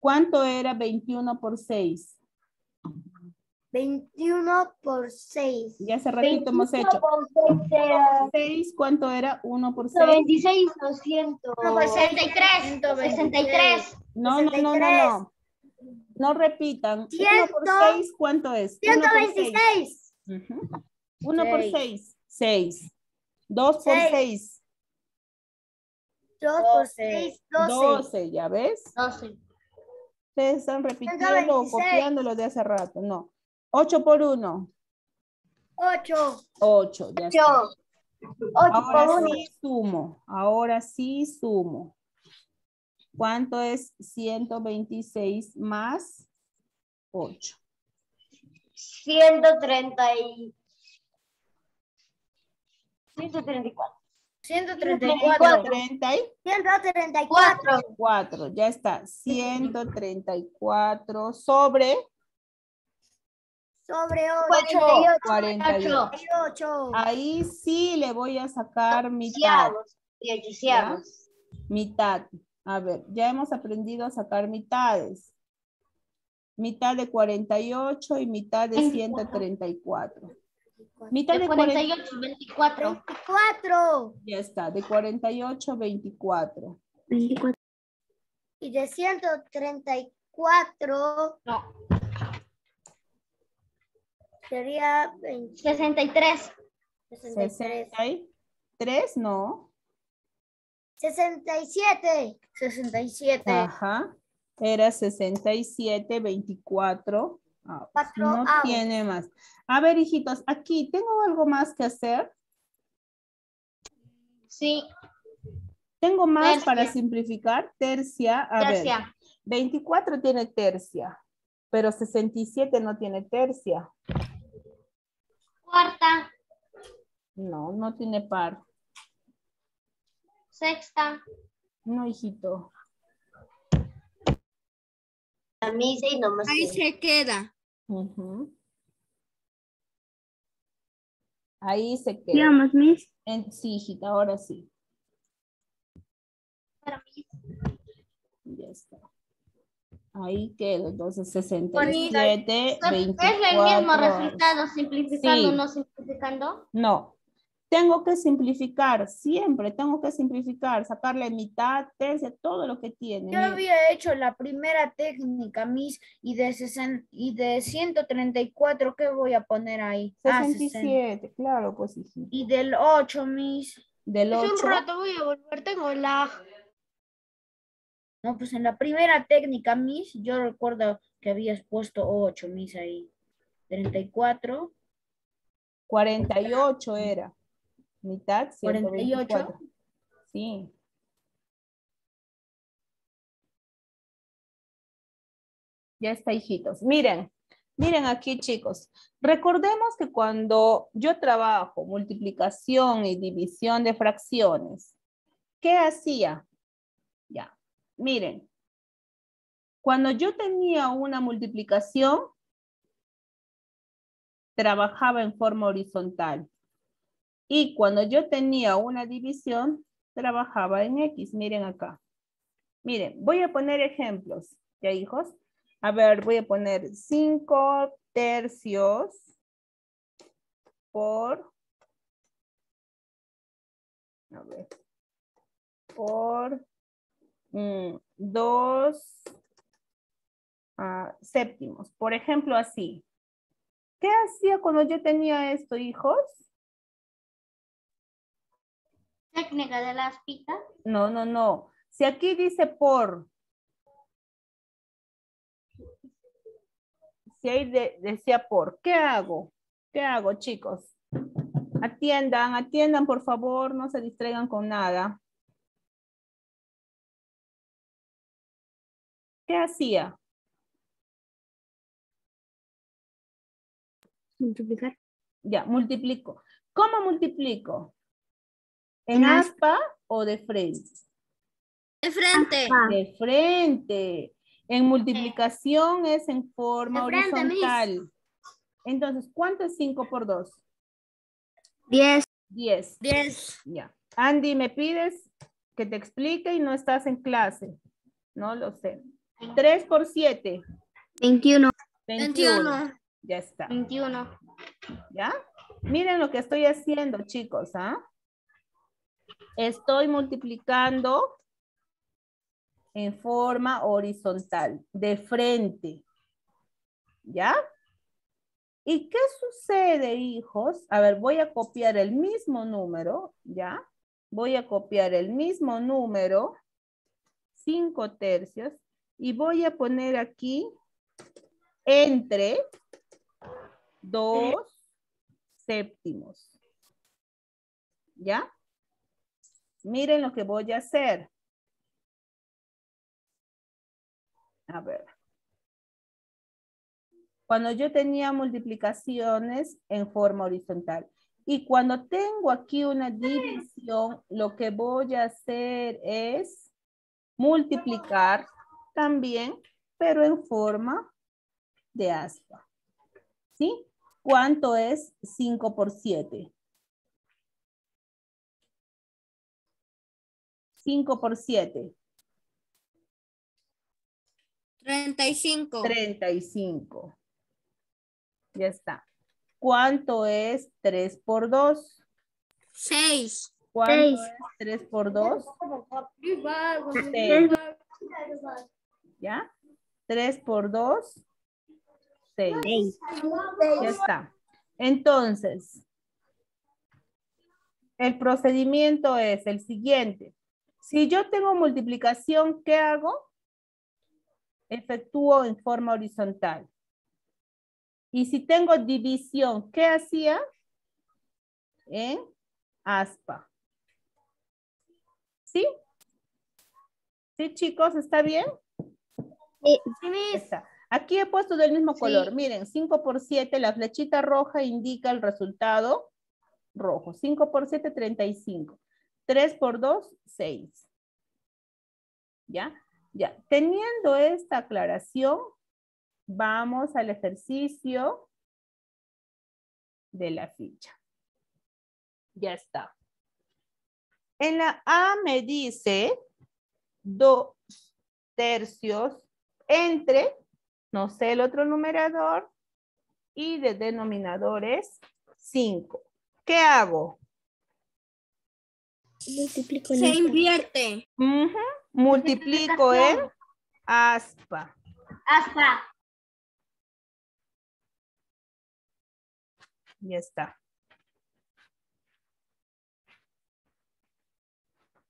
¿Cuánto era 21 por 6? 21 por 6. Ya hace ratito hemos hecho. 6, ¿cuánto era? 1 por 6. 26, 200. 63. 63. No, no, no, no, no. No repitan. 1 por 6, ¿cuánto es? 126. 1 por 6, 6. 2 por 6. 2 por 6, 12. 12, ¿ya ves? 12. Ustedes están repitiendo o copiándolo de hace rato. No. 8 por 1. 8. 8, ya está. 8. 8 Ahora por 1. sí sumo. Ahora sí sumo. ¿Cuánto es 126 más 8? 130 y... 134. 134. 134. 4, ya está. 134 sobre Sobre 48. 8. Ahí sí le voy a sacar mitad. ¿ya? Mitad. A ver, ya hemos aprendido a sacar mitades. Mitad de 48 y mitad de 134. Mitad de 48, 24. 24. Ya está, de 48 24. 24. Y de 134. No. Sería 20. 63. 63. 63, no. 67. 67. Ajá. Era 67, 24. Ah, Cuatro no avos. tiene más. A ver, hijitos, aquí tengo algo más que hacer. Sí. Tengo más para simplificar. Tercia, a Tercia. ver. 24 tiene tercia, pero 67 no tiene tercia. Cuarta. No, no tiene par. Sexta. No, hijito. A mí sí, nomás. Ahí se queda. Ujú. Ahí se queda. Digamos, Miss. En, sí, hijita, ahora sí. Ya está. Ahí quedó, entonces 67, Es el 24. mismo resultado, simplificando, Sí. no simplificando. No, tengo que simplificar, siempre tengo que simplificar, sacarle mitad, tercia, todo lo que tiene. Yo había hecho la primera técnica, Miss, y de, sesen- y de 134, ¿qué voy a poner ahí? Ah, 60. 67, claro, pues hijita. Y del 8, Miss. Del 8, voy a volver, tengo la... No, pues en la primera técnica, Miss, yo recuerdo que habías puesto 8, Miss, ahí. 34. 48 era. Mitad, 48. 124. Sí. Ya está, hijitos. Miren, miren aquí, chicos. Recordemos que cuando yo trabajo multiplicación y división de fracciones, ¿qué hacía? Ya, miren. Cuando yo tenía una multiplicación, trabajaba en forma horizontal. Y cuando yo tenía una división, trabajaba en X. Miren acá. Miren, voy a poner ejemplos, ¿ya hijos? A ver, voy a poner 5 tercios por, a por 2 séptimos. Por ejemplo, así. ¿Qué hacía cuando yo tenía esto, hijos? Técnica de las pitas. No, no, no. Si aquí dice por. Si ahí de- decía por, ¿qué hago? ¿Qué hago, chicos? Atiendan, atiendan, por favor, no se distraigan con nada. ¿Qué hacía? Multiplicar. Ya, multiplico. ¿Cómo multiplico? ¿En En as- aspa o de frente? De frente. Ah, De frente. En multiplicación es en forma frente, Miss. horizontal. Entonces, ¿cuánto es 5 por 2? 10. 10. 10. Ya. Andy, ¿me pides que te explique y no estás en clase? No lo sé. 3 por 7. 21. 21. 21. Ya está. 21. ¿Ya? Miren lo que estoy haciendo, chicos, ¿ah? Estoy multiplicando en forma horizontal, de frente. ¿Ya? ¿Y qué sucede, hijos? A ver, voy a copiar el mismo número, ¿ya? Voy a copiar el mismo número, 5 tercios, y voy a poner aquí entre dos séptimos. ¿Ya? Miren lo que voy a hacer. A ver. Cuando yo tenía multiplicaciones en forma horizontal. Y cuando tengo aquí una división, lo que voy a hacer es multiplicar también, pero en forma de aspa. ¿Sí? ¿Cuánto es 5 por 7? 5 por 7. 35. 35. Ya está. ¿Cuánto es 3 por 2? 6. ¿Cuánto Seis. es 3 por 2? Seis. ¿Ya? 3 por 2, 6. Seis. Ya está. Entonces, el procedimiento es el siguiente. Si yo tengo multiplicación, ¿qué hago? Efectúo en forma horizontal. Y si tengo división, ¿qué hacía? En aspa. ¿Sí? ¿Sí, chicos? ¿Está bien? Sí, Está. Aquí he puesto del mismo color. Miren, 5 por 7, la flechita roja indica el resultado rojo. 5 por 7, 35. 3 por 2, 6. ¿Ya? Ya. Teniendo esta aclaración, vamos al ejercicio de la ficha. Ya está. En la A me dice 2 tercios entre, no sé el otro numerador, y de denominador es 5. ¿Qué hago? Multiplico Se invierte. Ujú, Multiplico en aspa. Hasta. Ya está.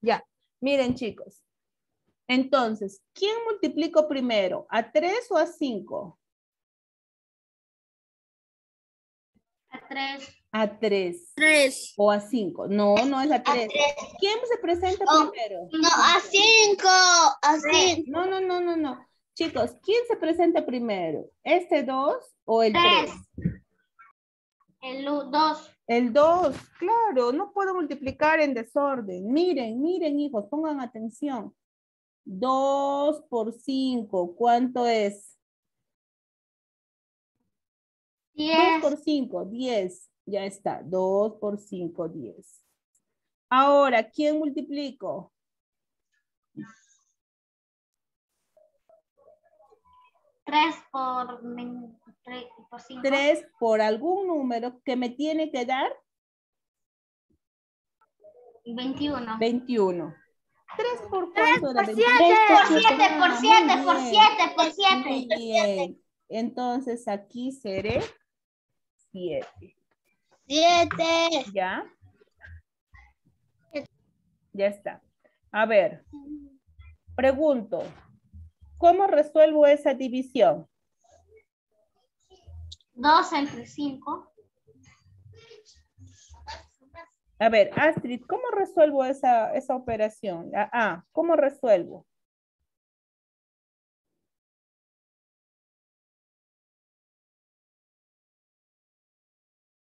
Ya, miren chicos. Entonces, ¿quién multiplico primero? ¿A 3 o a 5? A tres. A 3 Tres. o a 5. No, no es a 3. ¿Quién se presenta Oh. primero? No, a cinco. A cinco. No, no, no, no, no. Chicos, ¿quién se presenta primero? ¿Este 2 o el 3? Tres. El dos. El 2, claro, no puedo multiplicar en desorden. Miren, miren, hijos, pongan atención. 2 por 5, ¿cuánto es? 2 Diez. por 5, 10. Ya está, 2 por 5, 10. Ahora, ¿quién multiplico? Tres por, vein- tre- por cinco. 3 por algún número que me tiene que dar Veintiuno. 21. 3 por cuánto era 21. Por siete, por Muy siete, por bien. siete, por Muy siete. bien. Entonces aquí seré 7. Siete. ¿Ya? Ya está. A ver, pregunto, ¿cómo resuelvo esa división? Dos entre cinco. A ver, Astrid, ¿cómo resuelvo esa, esa operación? Ah, ah, ¿cómo resuelvo?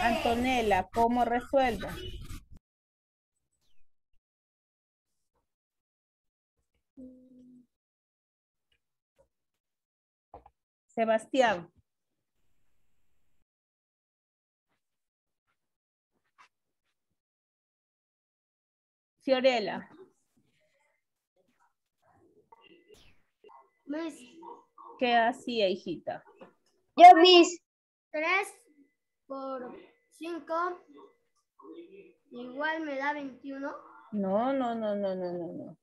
Antonella, ¿cómo resuelvo? Sebastián. Fiorella. ¿Qué hacía, hijita? Yo mis. Tres por cinco. Igual me da 21. No, no, no, no, no, no, no.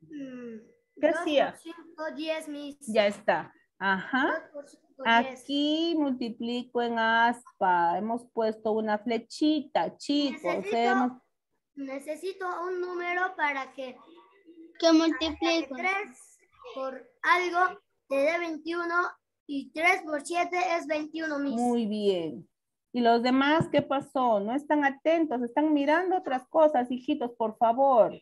Mm, ¿Qué hacía? por cinco, 10 mis. Ya está. Ajá. Dos por cinco, 10. Aquí multiplico en aspa. Hemos puesto una flechita, chicos. Necesito- Hemos- Necesito un número para que Que multiplico. 3 por algo te dé 21 y 3 por 7 es 21 mis. Muy bien. ¿Y los demás qué pasó? No están atentos, están mirando otras cosas, hijitos, por favor.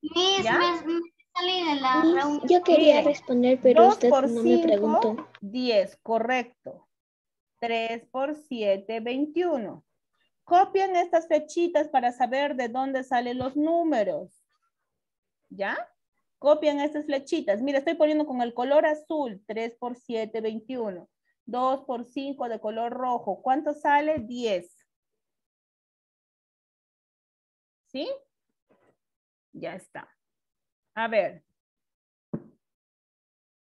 Mis, ¿Ya? me, me salí de la reunión. Yo quería responder, pero 2 usted por no me 5, preguntó. 10, correcto. 3 por 7, 21. Copian estas flechitas para saber de dónde salen los números. ¿Ya? Copian estas flechitas. Mira, estoy poniendo con el color azul. 3 por 7, 21. 2 por 5 de color rojo. ¿Cuánto sale? 10. ¿Sí? Ya está. A ver.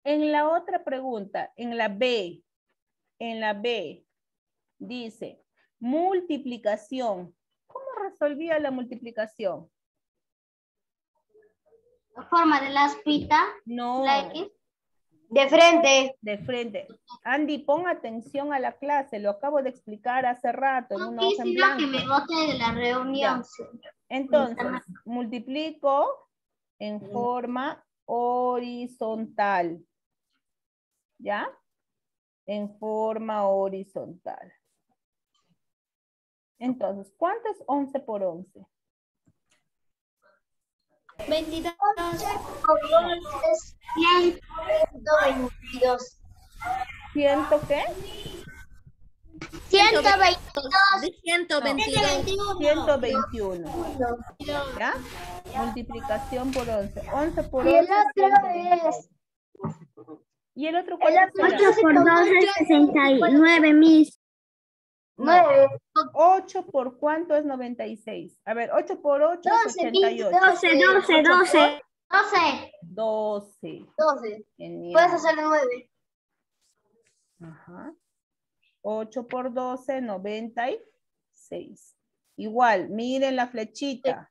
En la otra pregunta, en la B, en la B, dice multiplicación. ¿Cómo resolvía la multiplicación? Forma de la aspita. No. La X. De frente. De frente. Andy, pon atención a la clase. Lo acabo de explicar hace rato en una Sí, hoja en lo que blanco. me bote de la reunión. Entonces, multiplico en forma horizontal. ¿Ya? En forma horizontal. Entonces, ¿cuánto es 11 por 11? 22 es 122. ¿Ciento qué? 122. 122. 121. ¿Ya? Multiplicación por 11. 11 por 11. Y el otro es... ¿Y el otro cuál es? 8 por 2 es 69, 9, mis. 9. 8 por cuánto es 96. A ver, 8 por 8 es 88. 12, 12, 12. 12. 12. 12. Puedes hacer 9. Ajá. 8 por 12, 96. Igual, miren la flechita.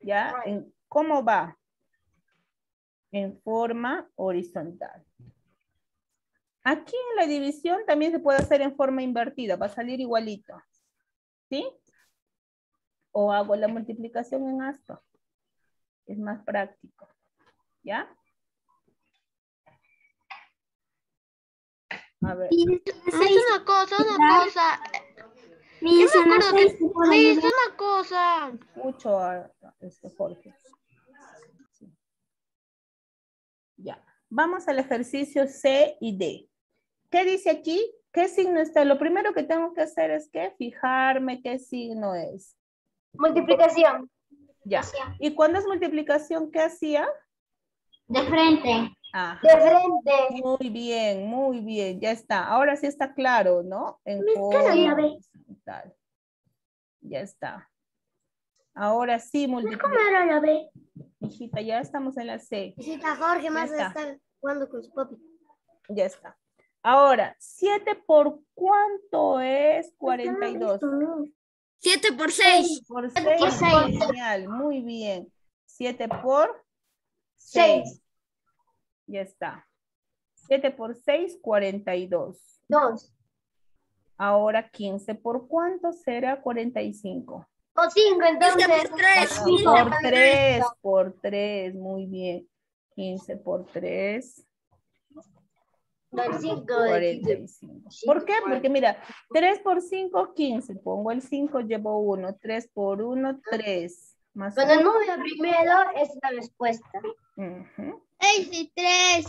¿Ya? ¿Cómo va? En forma horizontal. Aquí en la división también se puede hacer en forma invertida, va a salir igualito. ¿Sí? O hago la multiplicación en asto. Es más práctico. ¿Ya? A ver. Es una cosa, una cosa. Yo me acuerdo que- 6 se puede Miss, ayudar. una cosa. Escucho a, a este Jorge. Sí. Ya. Vamos al ejercicio C y D. ¿Qué dice aquí? ¿Qué signo está? Lo primero que tengo que hacer es que fijarme qué signo es. Multiplicación. Ya. ¿Y cuando es multiplicación, qué hacía? De frente. Ajá. De frente. Muy bien, muy bien, ya está. Ahora sí está claro, ¿no? En forma la B. horizontal. Ya está. Ahora sí multiplica. era la B? Hijita, ya estamos en la C. Visita Jorge más de estar jugando con su papi. Ya está. Ahora, 7 por cuánto es 42? 7 por 6. Por por 6. seis. Genial, muy bien. 7 por 6. Ya está. 7 por 6, 42. 2. Ahora 15 por cuánto será 45. O 5, entonces. 15 por 3. Por 3, por 3, muy bien. 15 por 3, Del 5. 45. ¿Por qué? Porque mira, 3 por 5, 15. Pongo el 5, llevo 1. 3 por 1, 3. Más Cuando uno. no veo primero es la respuesta. Ujú, 6 y 3.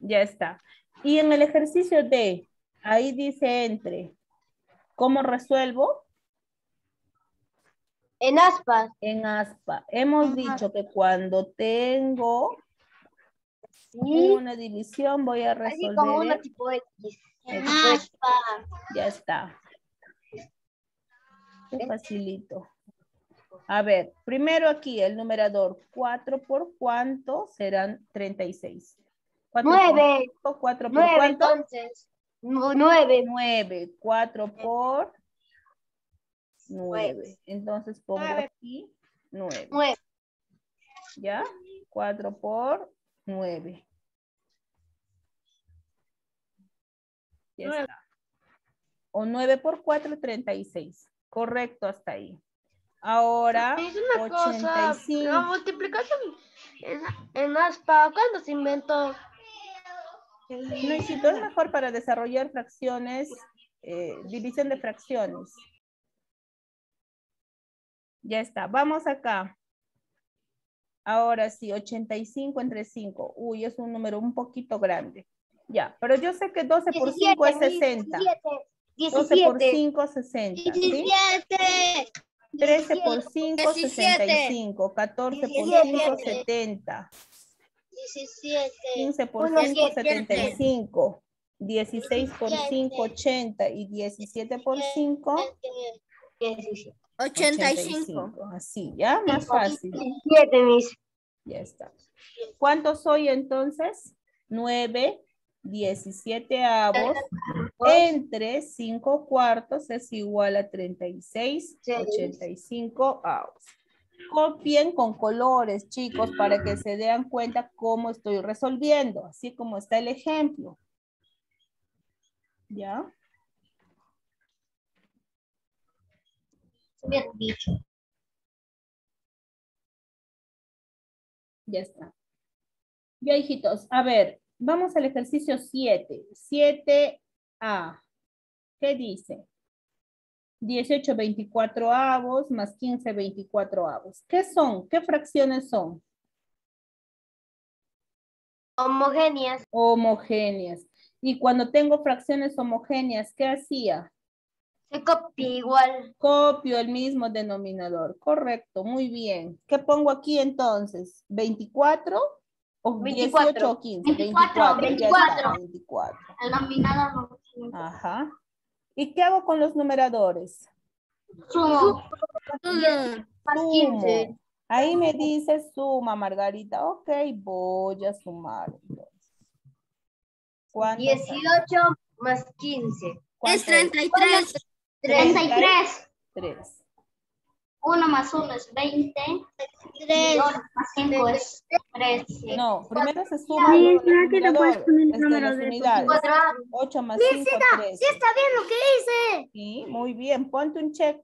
Ya está. Y en el ejercicio D, ahí dice entre. ¿Cómo resuelvo? En aspas. En aspa. Hemos dicho que cuando tengo una división voy a Así como una resolver. tipo X. En aspa. Ya está. Qué facilito. A ver, primero aquí el numerador. 4 por cuánto serán 36. 9. 4 por 9 cuánto? entonces. 9. 9. 4 por 9. Entonces pongo aquí 9. 9. ¿Ya? 4 por 9. Ya está. O 9 por 4, 36. Correcto hasta ahí. Ahora, Es una cosa. 85. La multiplicación en, en aspa. ¿Cuándo se inventó? Luisito, es mejor para desarrollar fracciones, eh, división de fracciones. Ya está. Vamos acá. Ahora sí, 85 entre 5. Uy, es un número un poquito grande. Ya, pero yo sé que 12 por 5 es 60. 12 por 17. 5, 60. ¿sí? 17. 13 por 5, 17. 65. 14 por 5, 17. 70. 17. 15 por Uno, 5, siete. 75. 16 por 5, 80. Y 17 por 5, 17. 85. Así, ¿ya? Más fácil. 17, mis. Ya está. ¿Cuántos soy entonces? 9, 17 avos entre 5 cuartos es igual a 36, Sí. 85 avos. Copien con colores, chicos, para que se den cuenta cómo estoy resolviendo, así como está el ejemplo. ¿Ya? Bien dicho. Ya está. Ya, hijitos, a ver, vamos al ejercicio 7. 7A. ¿Qué dice? 18 24 avos más 15 24 avos. ¿Qué son? ¿Qué fracciones son? Homogéneas. Homogéneas. Y cuando tengo fracciones homogéneas, ¿qué hacía? Se copia igual. Copio el mismo denominador. Correcto, muy bien. ¿Qué pongo aquí entonces? ¿24 o 24. 18 o 15? 24, ya está, 24. 24. El nominador Ajá. ¿Y qué hago con los numeradores? sumo. Más Sumo. 15. Ahí me dice suma, Margarita. Ok, voy a sumar. entonces. ¿Cuánto? 18 más 15. ¿Cuánto Es 33. 33. 3. 1 más 1 es 20. 3 más 5 es 13. No, primero se suma el el este, número las de unidades. 4. 8 más 5, 13. Sí está bien lo que hice. Sí, muy bien. Ponte un check.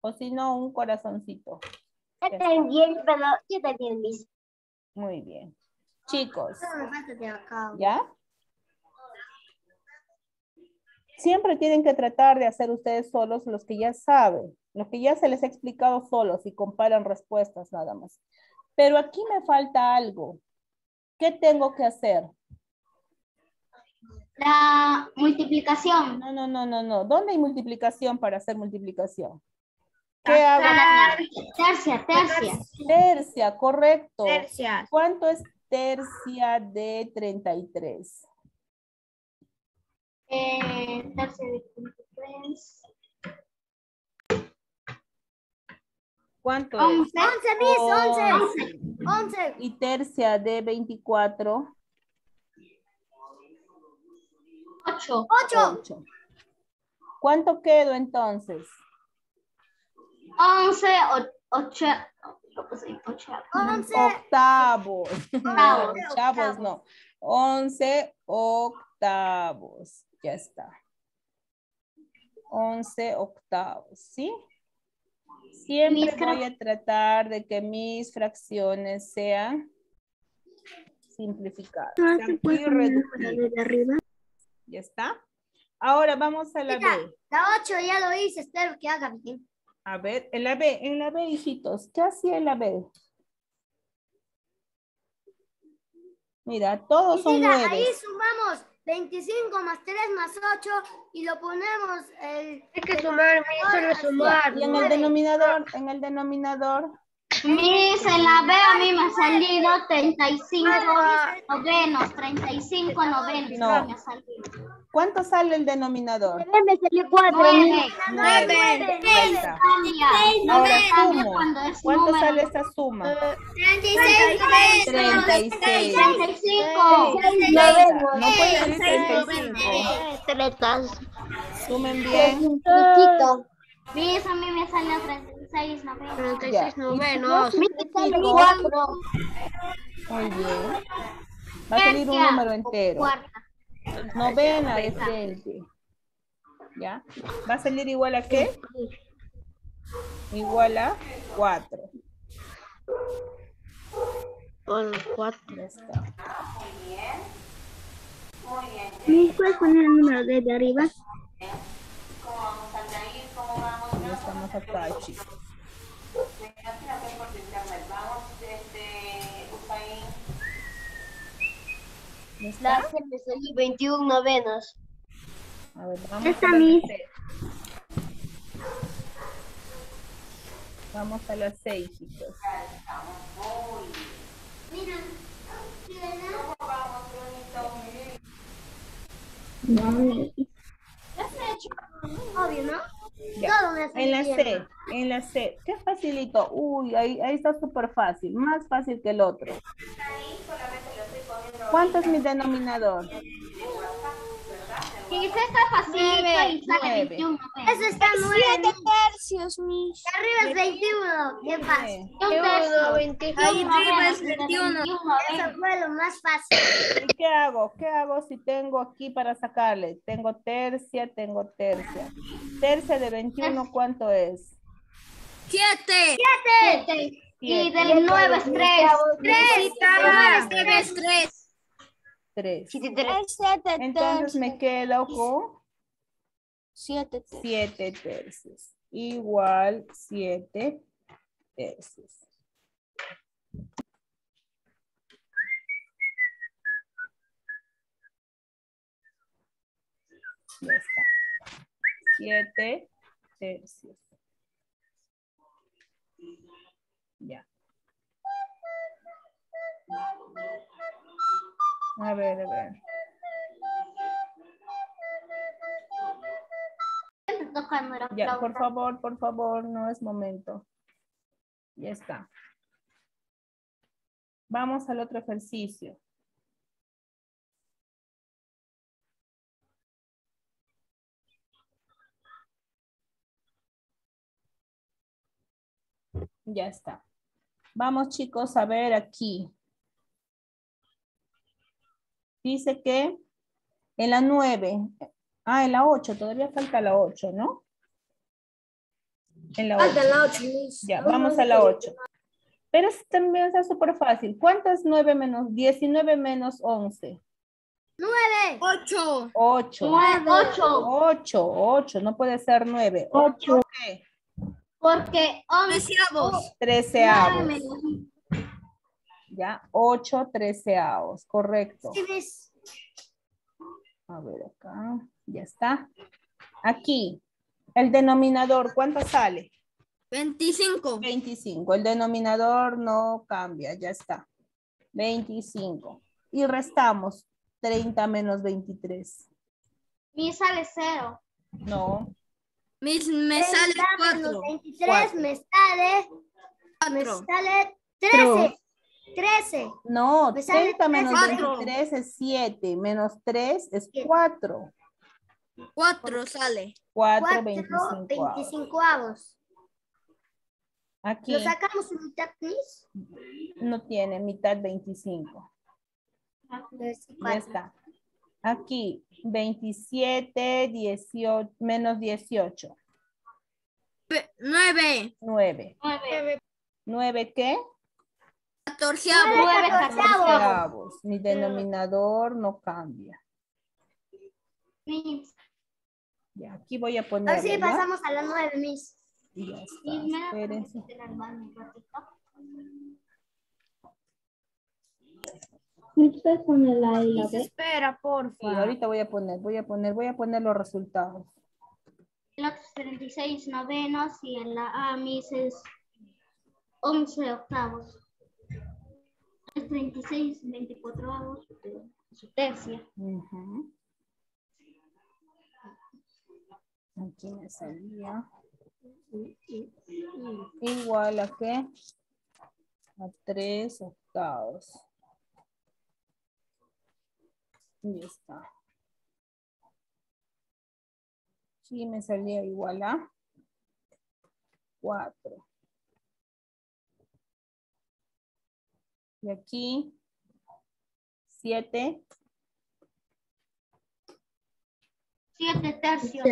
O si no, un corazoncito. Yo también, pero yo también, mis. Muy bien. Chicos, acá. ¿ya? Siempre tienen que tratar de hacer ustedes solos los que ya saben, los que ya se les ha explicado solos y comparan respuestas nada más. Pero aquí me falta algo. ¿Qué tengo que hacer? La multiplicación. No, no, no, no, no. ¿Dónde hay multiplicación para hacer multiplicación? ¿Qué hago? Tercia, tercia. Tercia, correcto. Tercias. ¿Cuánto es tercia de 33? Eh, de 33. ¿Cuánto es? 11. 11, mis, 11. 11. Y tercia de 24. 8. 8. ¿Cuánto quedo entonces? 11, 8. 11. Octavos. No, Octavos. chavos no. 11 octavos. Ya está. 11 octavos, ¿sí? Siempre voy a tratar de que mis fracciones sean simplificadas, ¿No sean se puede poner el número irreductibles. de arriba? ¿Ya está? Ahora vamos a la B. La 8 ya lo hice, espero que haga bien. A ver, en la B, en la B, hijitos, ¿qué hacía en la B? Mira, todos son Mira, ahí nueve. sumamos 25 más 3 más 8 y lo ponemos el... Hay que sumar, mi, solo sumar. Y en el denominador, en el denominador, Mis, en la B a mí me ha salido 35 novenos, 35 novenos. No. Me ha salido. ¿cuánto sale el denominador? Me salió 4. 9. Nueve. Ahí está. Ahora sumo. ¿Cuánto sale esa suma? 36 36. 35. No puede salir 35. Tretas. Sumen bien. A mí me salió 36 novenos. Muy bien. Va a salir un número entero. Cuarta. Novena de frente. ¿Ya? ¿Va a salir igual a qué? Igual a 4. Ya está. ¿Me puedes poner el número de, de arriba? Ya estamos acá, chicos. Está? La me salió 21 novenos. A ver, vamos Está a la mis. Vamos a las 6, chicos. Obvio, ¿no? Ya. Todo me hace En la. C, en la C. Qué facilito. Uy, ahí, ahí está súper fácil. Más fácil que el otro. ¿Cuánto es mi denominador? Sí, eso está facilito y sale Nueve. 21 Eso está muy bien. tercios, mis. Arriba es 21. Qué tercio. 21. Ahí arriba es 21. 21. Eso fue lo más fácil. ¿Y qué hago? ¿Qué hago si tengo aquí para sacarle? Tengo tercia, tengo tercia. Tercia de 21, ¿cuánto es? Siete. Siete. Y Siete. del 9 es 3. Nueve es tres. 3. Siete Entonces me quedo con Siete tercios. 7 tercios. Igual 7 tercios. Ya está. 7 tercios. Ya. A ver, a ver. Ya, por favor, por favor, no es momento. Ya está. Vamos al otro ejercicio. Ya está. Vamos chicos a ver aquí. Dice que en la 9, ah, en la 8, todavía falta la 8, ¿no? En la 8. la ocho, mis. Ya, vamos a la 8. Pero también está súper fácil. ¿Cuánto es 9 menos 19 menos 11? Ocho. 8. Nueve, ocho. 8, 8, no puede ser 9. 8. ¿qué? Porque 11 Treceavos. 13 nueve menos Ya, 8 treceavos, correcto. A ver acá, ya está. Aquí, el denominador, ¿cuánto sale? Veinticinco. 25. El denominador no cambia, ya está. 25. Y restamos 30 menos 23. Mi sale 0. No, Mis, me sale cuatro. 23 Cuatro. me sale, me Cuatro. sale 13. 13. no, Me sale 30 menos cuatro. 23 es 7, menos 3 es 4. Cuatro sale. 4, 4, 25. 25 avos. Aquí ¿Lo sacamos en mitad, Miss? no tiene mitad 25. Ya está. Aquí, 27, 18, menos 18, Pe- Nueve. 9. 9. ¿9 qué? Catorceavo. 9 catorceavos. Catorceavos. Mi denominador no cambia. Mi, Ya, aquí voy a poner. Así pasamos a la 9, Miss. Ya mi, está. me Espérense. meter al baño un ratito. Miss, espera, porfa. Sí, ahorita voy a poner, voy a poner, voy a poner los resultados. El otro es 36 novenos y en la A mis es 11 octavos. Es 36, 24 avos, su tercia. Aquí me salía. Igual a qué? A 3 octavos. Y está. Sí, me salía igual a 4. Y aquí 7 7 tercios.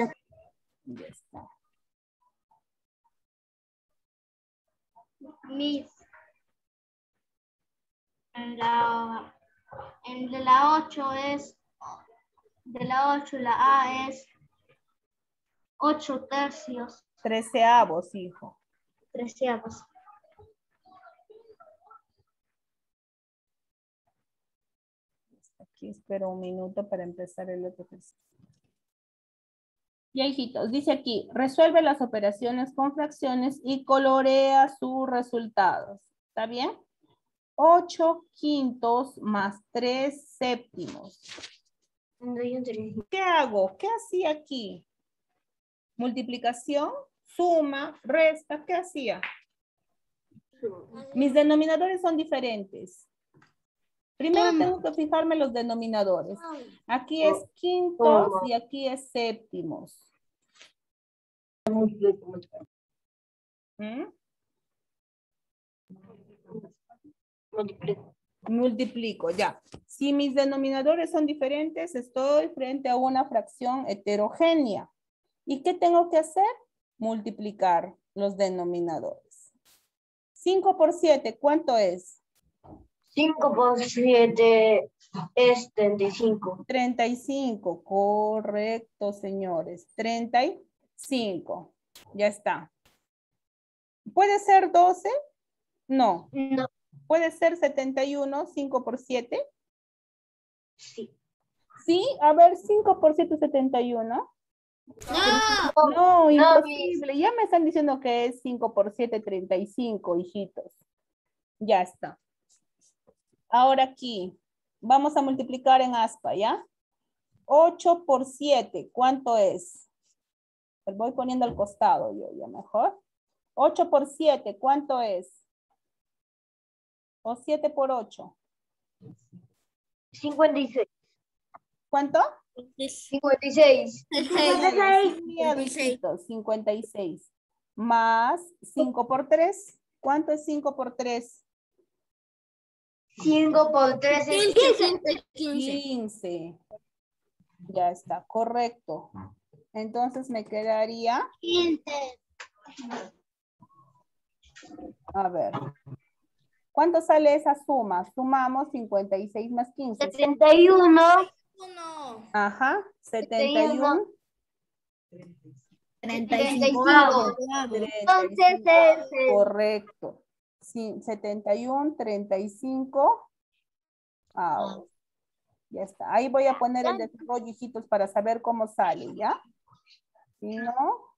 Ya está. Mis. En la, en de la 8 es, de la 8 la A es 8 tercios, Treceavos, hijo. treceavos. Aquí espero un minuto para empezar el otro ejercicio. Ya, hijitos, dice aquí, resuelve las operaciones con fracciones y colorea sus resultados. ¿Está bien? 8 quintos más 3 séptimos. ¿Qué hago? ¿Qué hacía aquí? Multiplicación, suma, resta, ¿qué hacía? Mis denominadores son diferentes. Primero tengo que fijarme los denominadores. Aquí es quintos y aquí es séptimos. ¿Mm? Multiplico. Multiplico, ya. Si mis denominadores son diferentes, estoy frente a una fracción heterogénea. ¿Y qué tengo que hacer? Multiplicar los denominadores. 5 por 7, ¿cuánto es? 5 por 7 es 35. 35, correcto, señores. 35, ya está. ¿Puede ser 12? No. No. ¿Puede ser 71, 5 por 7? Sí. Sí, a ver, 5 por 7 es 71. No. No, imposible. Ya me están diciendo que es 5 por 7, 35, hijitos. Ya está. Ahora aquí, vamos a multiplicar en aspa, ¿ya? 8 por 7, ¿cuánto es? Pues voy poniendo al costado yo, ya mejor. 8 por 7, ¿cuánto es? ¿O 7 por 8? 56. ¿Cuánto? 56. 56. 56. Más 5 por 3. ¿Cuánto es 5 por 3? 5 por 3 es 15. Ya está, correcto. Entonces me quedaría... 15. A ver. ¿Cuánto sale esa suma? Sumamos 56 más 15. 71. Ajá, 71. 35. Entonces es Correcto. Sí, 71, 35. Ah, ya está. Ahí voy a poner el desarrollo, hijitos, para saber cómo sale, ¿ya? Si no.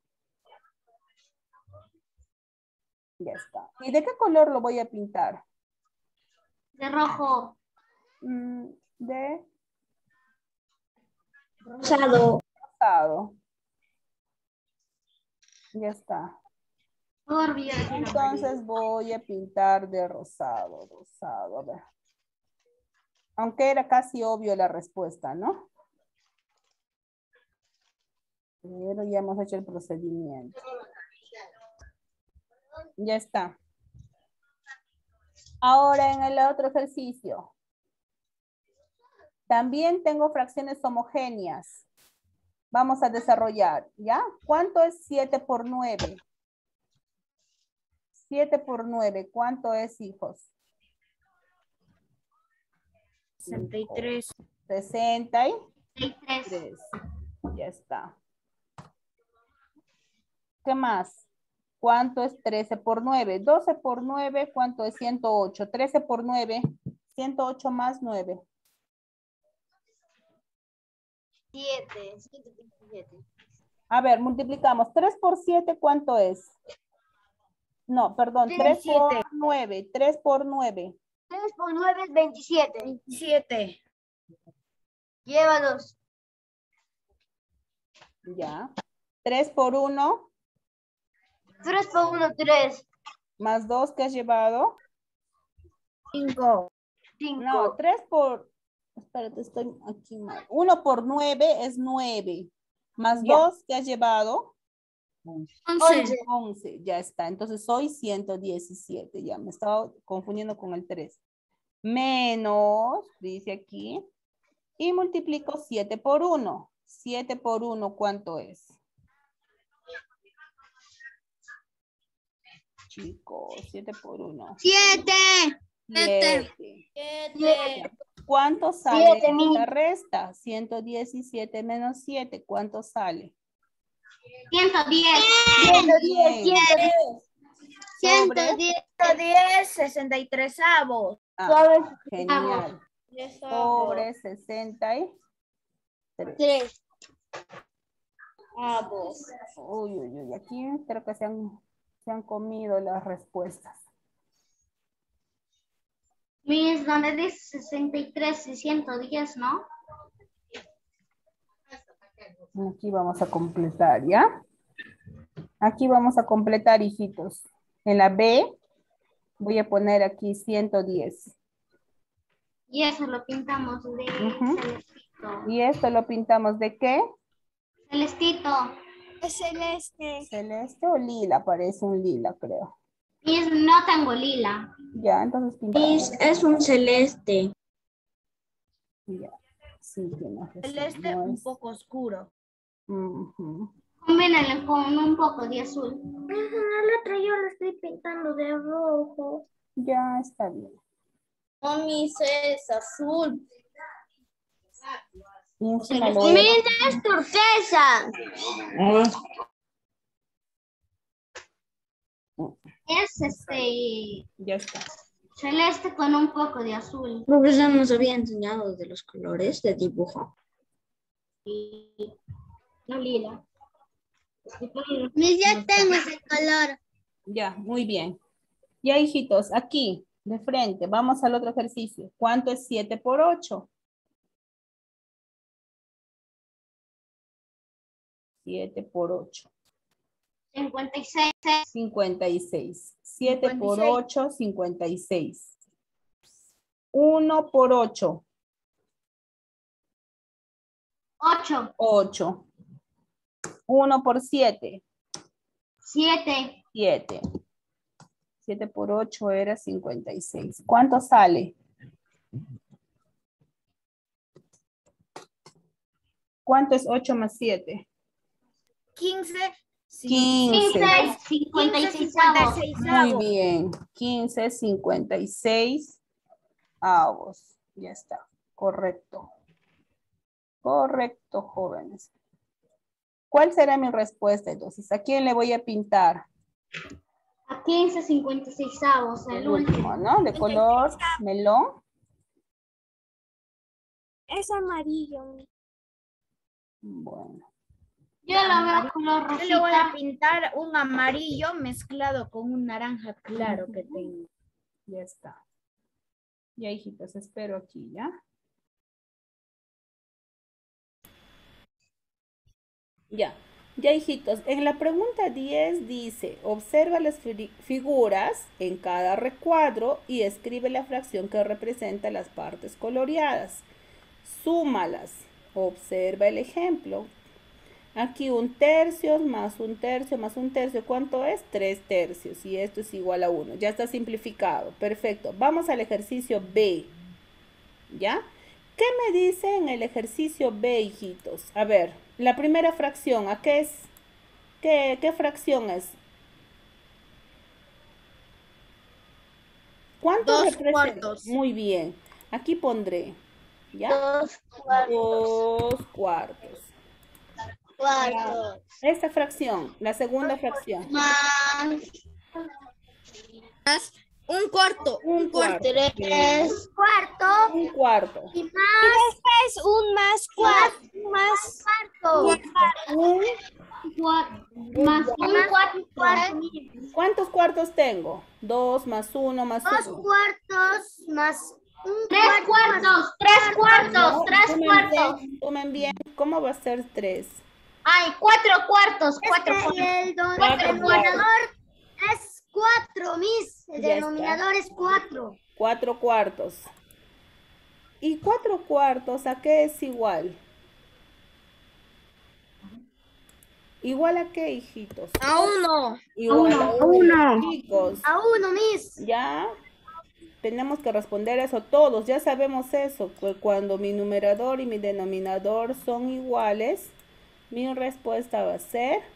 Ya está. ¿Y de qué color lo voy a pintar? De rojo. Mm, De Rosado. rosado. Ya está. Entonces voy a pintar de rosado, rosado, a ver. Aunque era casi obvio la respuesta, ¿no? Pero ya hemos hecho el procedimiento. Ya está. Ahora en el otro ejercicio. También tengo fracciones homogéneas. Vamos a desarrollar, ¿ya? ¿Cuánto es 7 por 9? 7 por 9, ¿cuánto es, hijos? 63. 63. 63. Ya está. ¿Qué más? ¿Cuánto es 13 por 9? 12 por 9, ¿cuánto es 108? 13 por 9, 108 más 9. 7. 127. A ver, multiplicamos. 3 por 7, ¿cuánto es? No, perdón, 3 por 27. 9. 3 por 9. 3 por 9 es 27. 27. Llévalos. Ya. 3 por 1 3 por 1, 3. más 2 que has llevado. 5. 5. No, 3 por... Espérate, estoy aquí mal. 1 por 9 es 9. Más Ya. 2 que has llevado. 11. 11, ya está. Entonces soy 117. Ya me estaba confundiendo con el 3. Menos, dice aquí. Y multiplico 7 por 1. 7 por 1, ¿cuánto es? Chicos, 7 por 1. 7. 7. 7. ¿Cuánto sale Siete, la resta? 117 menos 7. ¿Cuánto sale? 110. 110, 110. 110. 110, 63 avos. Ah, Suave. genial. Sobre 63. 3. Avos. Uy, uy, uy. Aquí creo que se han, se han comido las respuestas. Mis, donde dice 63 y 110, ¿no? Aquí vamos a completar, ¿ya? Aquí vamos a completar, hijitos. En la B voy a poner aquí 110. Y eso lo pintamos de Ujú. celestito. ¿Y esto lo pintamos de qué? Celestito. Es celeste. ¿Celeste o lila? Parece un lila, creo. Y es- no tengo lila. Ya, entonces pintamos. es un celeste. Ya. Sí, tienes razón, Celeste no un es- poco oscuro. Combínale con un poco de azul. El otro yo lo estoy pintando de rojo. Ya está bien. Mami, es azul. Mira, es turquesa. Es este Ya está. celeste con un poco de azul. Profesor nos había enseñado de los colores de dibujo. Y no lila. Mis ya tengo ese color. Ya, muy bien. Ya, hijitos, aquí, de frente, vamos al otro ejercicio. ¿Cuánto es 7 por 8? 7 por 8. 56. 56. 7 por 8, 56. 1 por 8, 8. 8. 1 por 7, 7. 7. 7 por 8 era 56. ¿Cuánto sale? ¿Cuánto es 8 más 7? 15. 15. 15. 56. 56 Muy bien. 15, 56 avos. Ya está. Correcto. Correcto, jóvenes. ¿Cuál será mi respuesta entonces? ¿A quién le voy a pintar? A 15, 56 avos. El El último. último, ¿no? De color melón. Es amarillo. Bueno. Yo lo veo color Yo le voy a rosita. pintar un amarillo mezclado con un naranja claro que tengo. Ya está. Ya, hijitos, espero aquí, ¿ya? Ya. Ya, hijitos, en la pregunta 10 dice, observa las fi- figuras en cada recuadro y escribe la fracción que representa las partes coloreadas. Súmalas. Observa el ejemplo. Aquí un tercio más un tercio más un tercio. ¿Cuánto es? Tres tercios. Y esto es igual a uno. Ya está simplificado. Perfecto. Vamos al ejercicio B. ¿Ya? ¿Qué me dice en el ejercicio B, hijitos? A ver, la primera fracción, ¿a qué es? ¿Qué, qué fracción es? ¿Cuánto Dos representa? cuartos. Muy bien. Aquí pondré. ¿Ya? Dos cuartos. Dos cuartos. Cuartos. Esta fracción, la segunda fracción. Más Un cuarto. Un cuarto. tres. Cuarto. Un cuarto. Y más Es un más cuatro. Más cuarto. Un-. Más un cuarto. ¿Cuántos cuartos tengo? Dos más uno más Dos uno. cuartos más un Tres cuartos. Tres cuartos. Tres Tomen cuartos. bien, tomen bien. ¿Cómo va a ser tres? Ay, cuatro cuartos. Cuatro Este, y cuartos. el, don- Cuatro el denominador es cuatro, mis. El Ya denominador es cuatro. Cuatro cuartos. ¿Y cuatro cuartos a qué es igual? ¿Igual a qué, hijitos? A uno. Igual a uno, chicos. A uno, mis. Ya tenemos que responder eso todos, ya sabemos eso, cuando mi numerador y mi denominador son iguales, mi respuesta va a ser 1.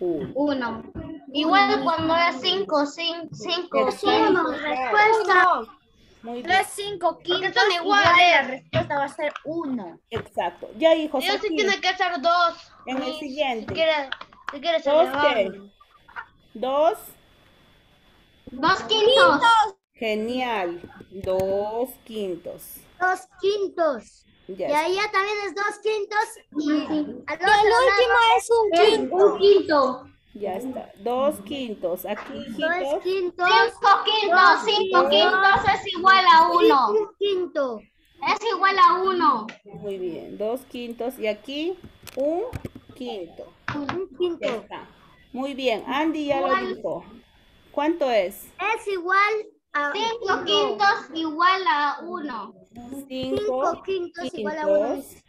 Uno. Igual cuando es cinco, cin- cinco, Exacto. Respuesta. Muy bien, 3, 5, 15. son Igual iguales. la respuesta va a ser 1. exacto. Ya hijos, Ellos sí aquí, tienen que ser dos. en el siguiente. Si quieres, si quieres ¿Dos qué? ¿Dos? Dos quintos. Genial. Dos quintos. Dos quintos. Y ahí ya también es dos quintos. Y al otro El lado último es un quinto. un quinto. Ya está. Dos quintos. Aquí, dos quintos. Cinco quintos. Cinco quintos es igual a uno. Un quinto. Es igual a uno. Muy bien. Dos quintos. Y aquí, un quinto. Un Ya quinto. está. Muy bien. Andy ya lo dijo. ¿Cuánto es? Es igual a Cinco uno. quintos igual a uno. 5 5 quintos igual a 1. quintos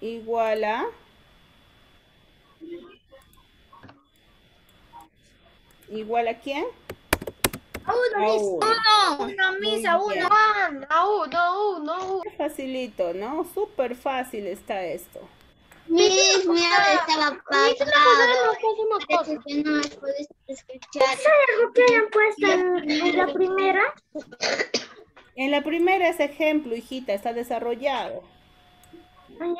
igual a igual a quién? A 1, A Miss. uno. Una misa, Muy bien. uno. A uno, uno, uno. Facilito, ¿no? Súper fácil está esto. Miss, mira, estaba que no me puedes escuchar. algo que hayan puesto en, en la primera? En la primera es ejemplo, hijita, está desarrollado.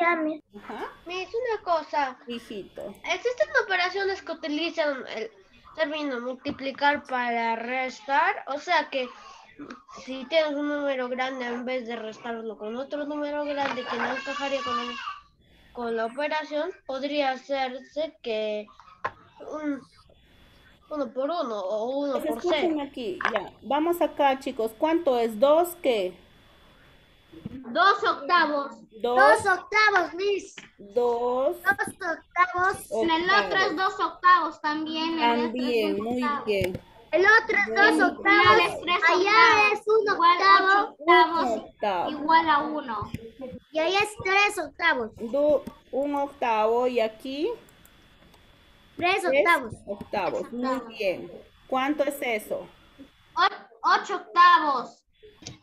Ya, Miss. Ajá, Miss, una cosa. hijito. Existen operaciones que utilizan el término multiplicar para restar. O sea que si tienes un número grande, en vez de restarlo con otro número grande que no encajaría con, el- con la operación, podría hacerse que un, uno por uno o uno Pues por escúchenme aquí, ya. Vamos acá, chicos. ¿Cuánto es? ¿Dos qué? 2 octavos. Dos, Dos octavos, Miss. dos Dos octavos. En el otro es. 2 octavos también. el otro es También, muy octavo. bien. El otro es dos octavos. es tres Allá octavos. es un Igual octavo. 8 octavos octavo. igual a 1. Y allá es tres octavos. Du- un octavo y aquí Tres tres octavos. octavos. Muy bien. ¿Cuánto es eso? 8 octavos.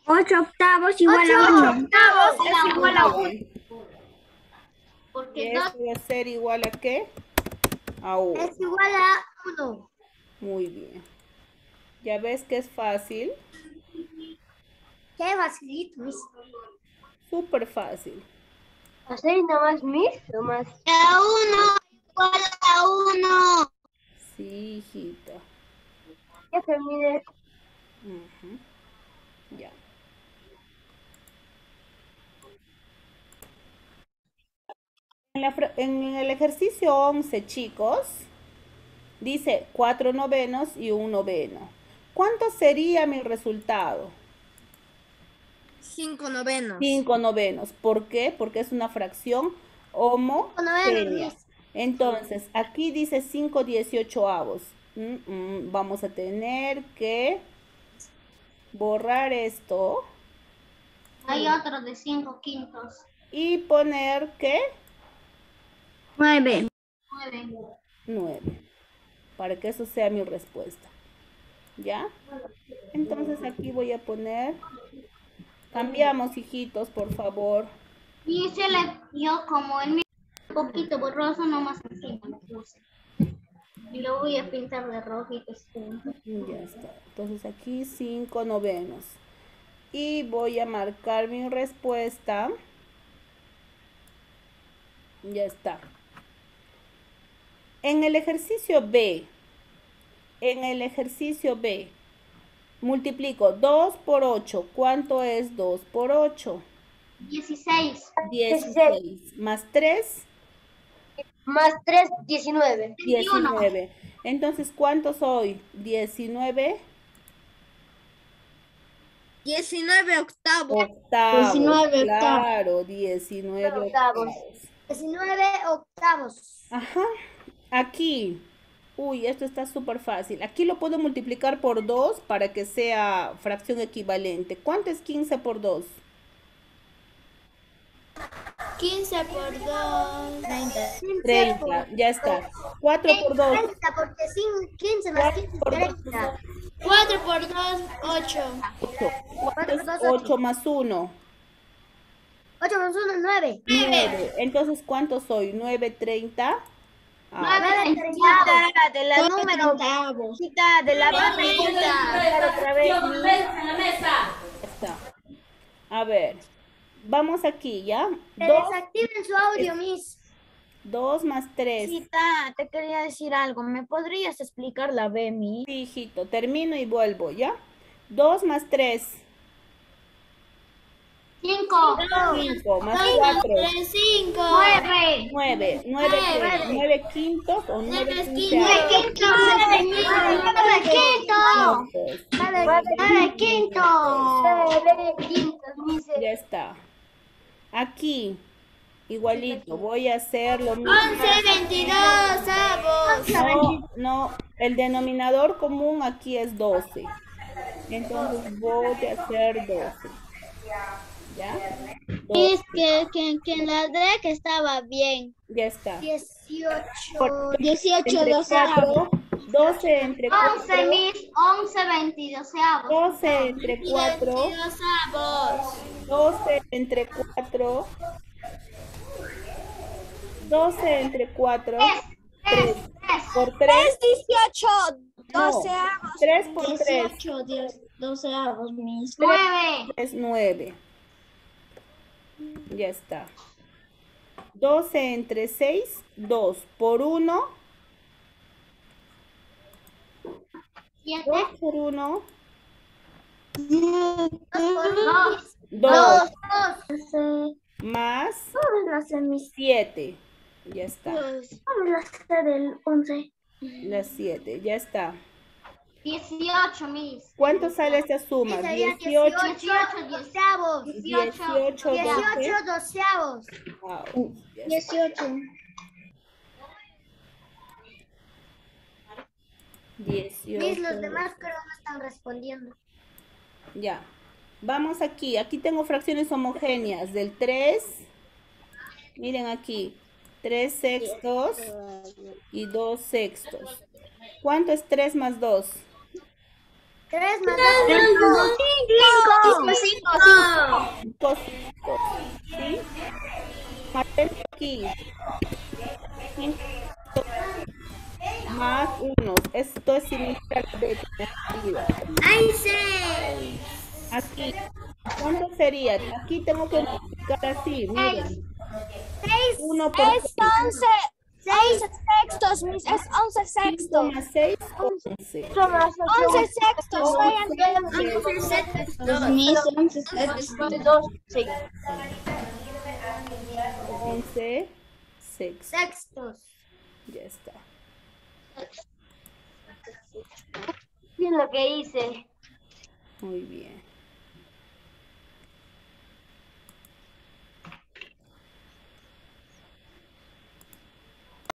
Ocho octavos igual a uno. octavos es igual a 1. Muy bien. ¿Y Porque 2 esto va a ser igual a qué? A uno. Es igual a uno. Muy bien. ¿Ya ves que es fácil? Qué facilito, Miss. Súper fácil. ¿Así nomás, Miss? Nomás. A 1, igual a 1. Sí, hijita. Ya terminé. Ujú. Ya. En, la en el ejercicio 11, chicos, dice 4 novenos y un noveno. ¿Cuánto sería mi resultado? Cinco novenos. 5 novenos. ¿Por qué? Porque es una fracción homogénea. Entonces, aquí dice 5 dieciochoavos. Mm, mm, Vamos a tener que borrar esto hay otro de 5 quintos. y poner que Nueve. 9. 9. Para que eso sea mi respuesta. ¿Ya? Entonces aquí voy a poner... Cambiamos, hijitos, por favor. Y se le dio como el poquito borroso, nomás encima lo puse. Y lo voy a pintar de rojito. Ya está. Entonces aquí 5 novenos. Y voy a marcar mi respuesta. Ya está. En el ejercicio B, en el ejercicio B, multiplico 2 por 8. ¿Cuánto es 2 por 8? 16. 16. Más 3, Más 3, 19. 19. Entonces, ¿cuánto soy? 19 Diecinueve octavos. octavos. 19 octavos. Claro, 19 Octavos. octavos. Diecinueve octavos. Ajá. Aquí. Uy, esto está súper fácil. Aquí lo puedo multiplicar por 2 para que sea fracción equivalente. ¿Cuánto es 15 por 2? 15 por 2. 30. Ya está. 4 por 2. 30, porque sin 15 más 15 es 30. 4 por 2, 8. 8. ¿Cuánto es 8 más 1? 8 más 1, 9. 9. Entonces, ¿cuánto soy? 9, 30. Ah, 9, 30. de la número. Quita de la pregunta. Otra vez. ya está. A ver. Vamos aquí, ¿ya? Que 2, desactiven su audio, Miss. 2 más 3. Cita, te quería decir algo. ¿Me podrías explicar la B, mi? Sí, hijito, termino y vuelvo, ¿ya? 2 más 3, 5. 5 más 4, 5. 9. 9, 9, 9 quintos o 9 9 quinceavos. 9 quintos. 9 quintos. 9 quintos. Ya está. Aquí, igualito, voy a hacer lo mismo. 11, 22 avos. No, no, el denominador común aquí es 12. Entonces voy a hacer 12. ¿Ya? Es que, que, que en la DREC estaba bien. Ya está. 18. Por- 18 entre doceavos. 4, 12 entre 4. 11 mis, 11 22avos. 12 entre 4. doceavos. 12 entre 4. 12 entre 4. 3. Por 3. 18 No. doceavos. 3 por 3 18 10 doceavos, mis. 9. es 9. Ya está. 12 entre 6, 2 por 1. 7. 2 por 1, 2. 2 más ¿Cómo la sé, mis? 7. Ya está. ¿Cómo la sé del 11? Las 7, ya está. 18 mis. ¿Cuánto sale esta suma? 18, 18 doceavos. 18, 12. 18 doceavos. Wow, ya está. 18. 18. Mis, los demás creo no están respondiendo. Ya. Vamos aquí. Aquí tengo fracciones homogéneas del 3. Miren aquí. 3 sextos y 2 sextos. ¿Cuánto es 3 más 2? 3 más 5. 5. 5 sextos. ¿Sí? Marqué aquí. Cinco Más 1. Esto es me arriba. ¡Ay, 6! Aquí. ¿Cuánto sería? Aquí tengo que multiplicar así. Miren. 1 por Es 11. 11 sextos, mis. Es 11 5 sextos. más 6, 11. 11 sextos. Vayan. 11 sextos. Mis 11 sextos. 11 sextos. Sextos. Ya está. Bien lo que hice. Muy bien.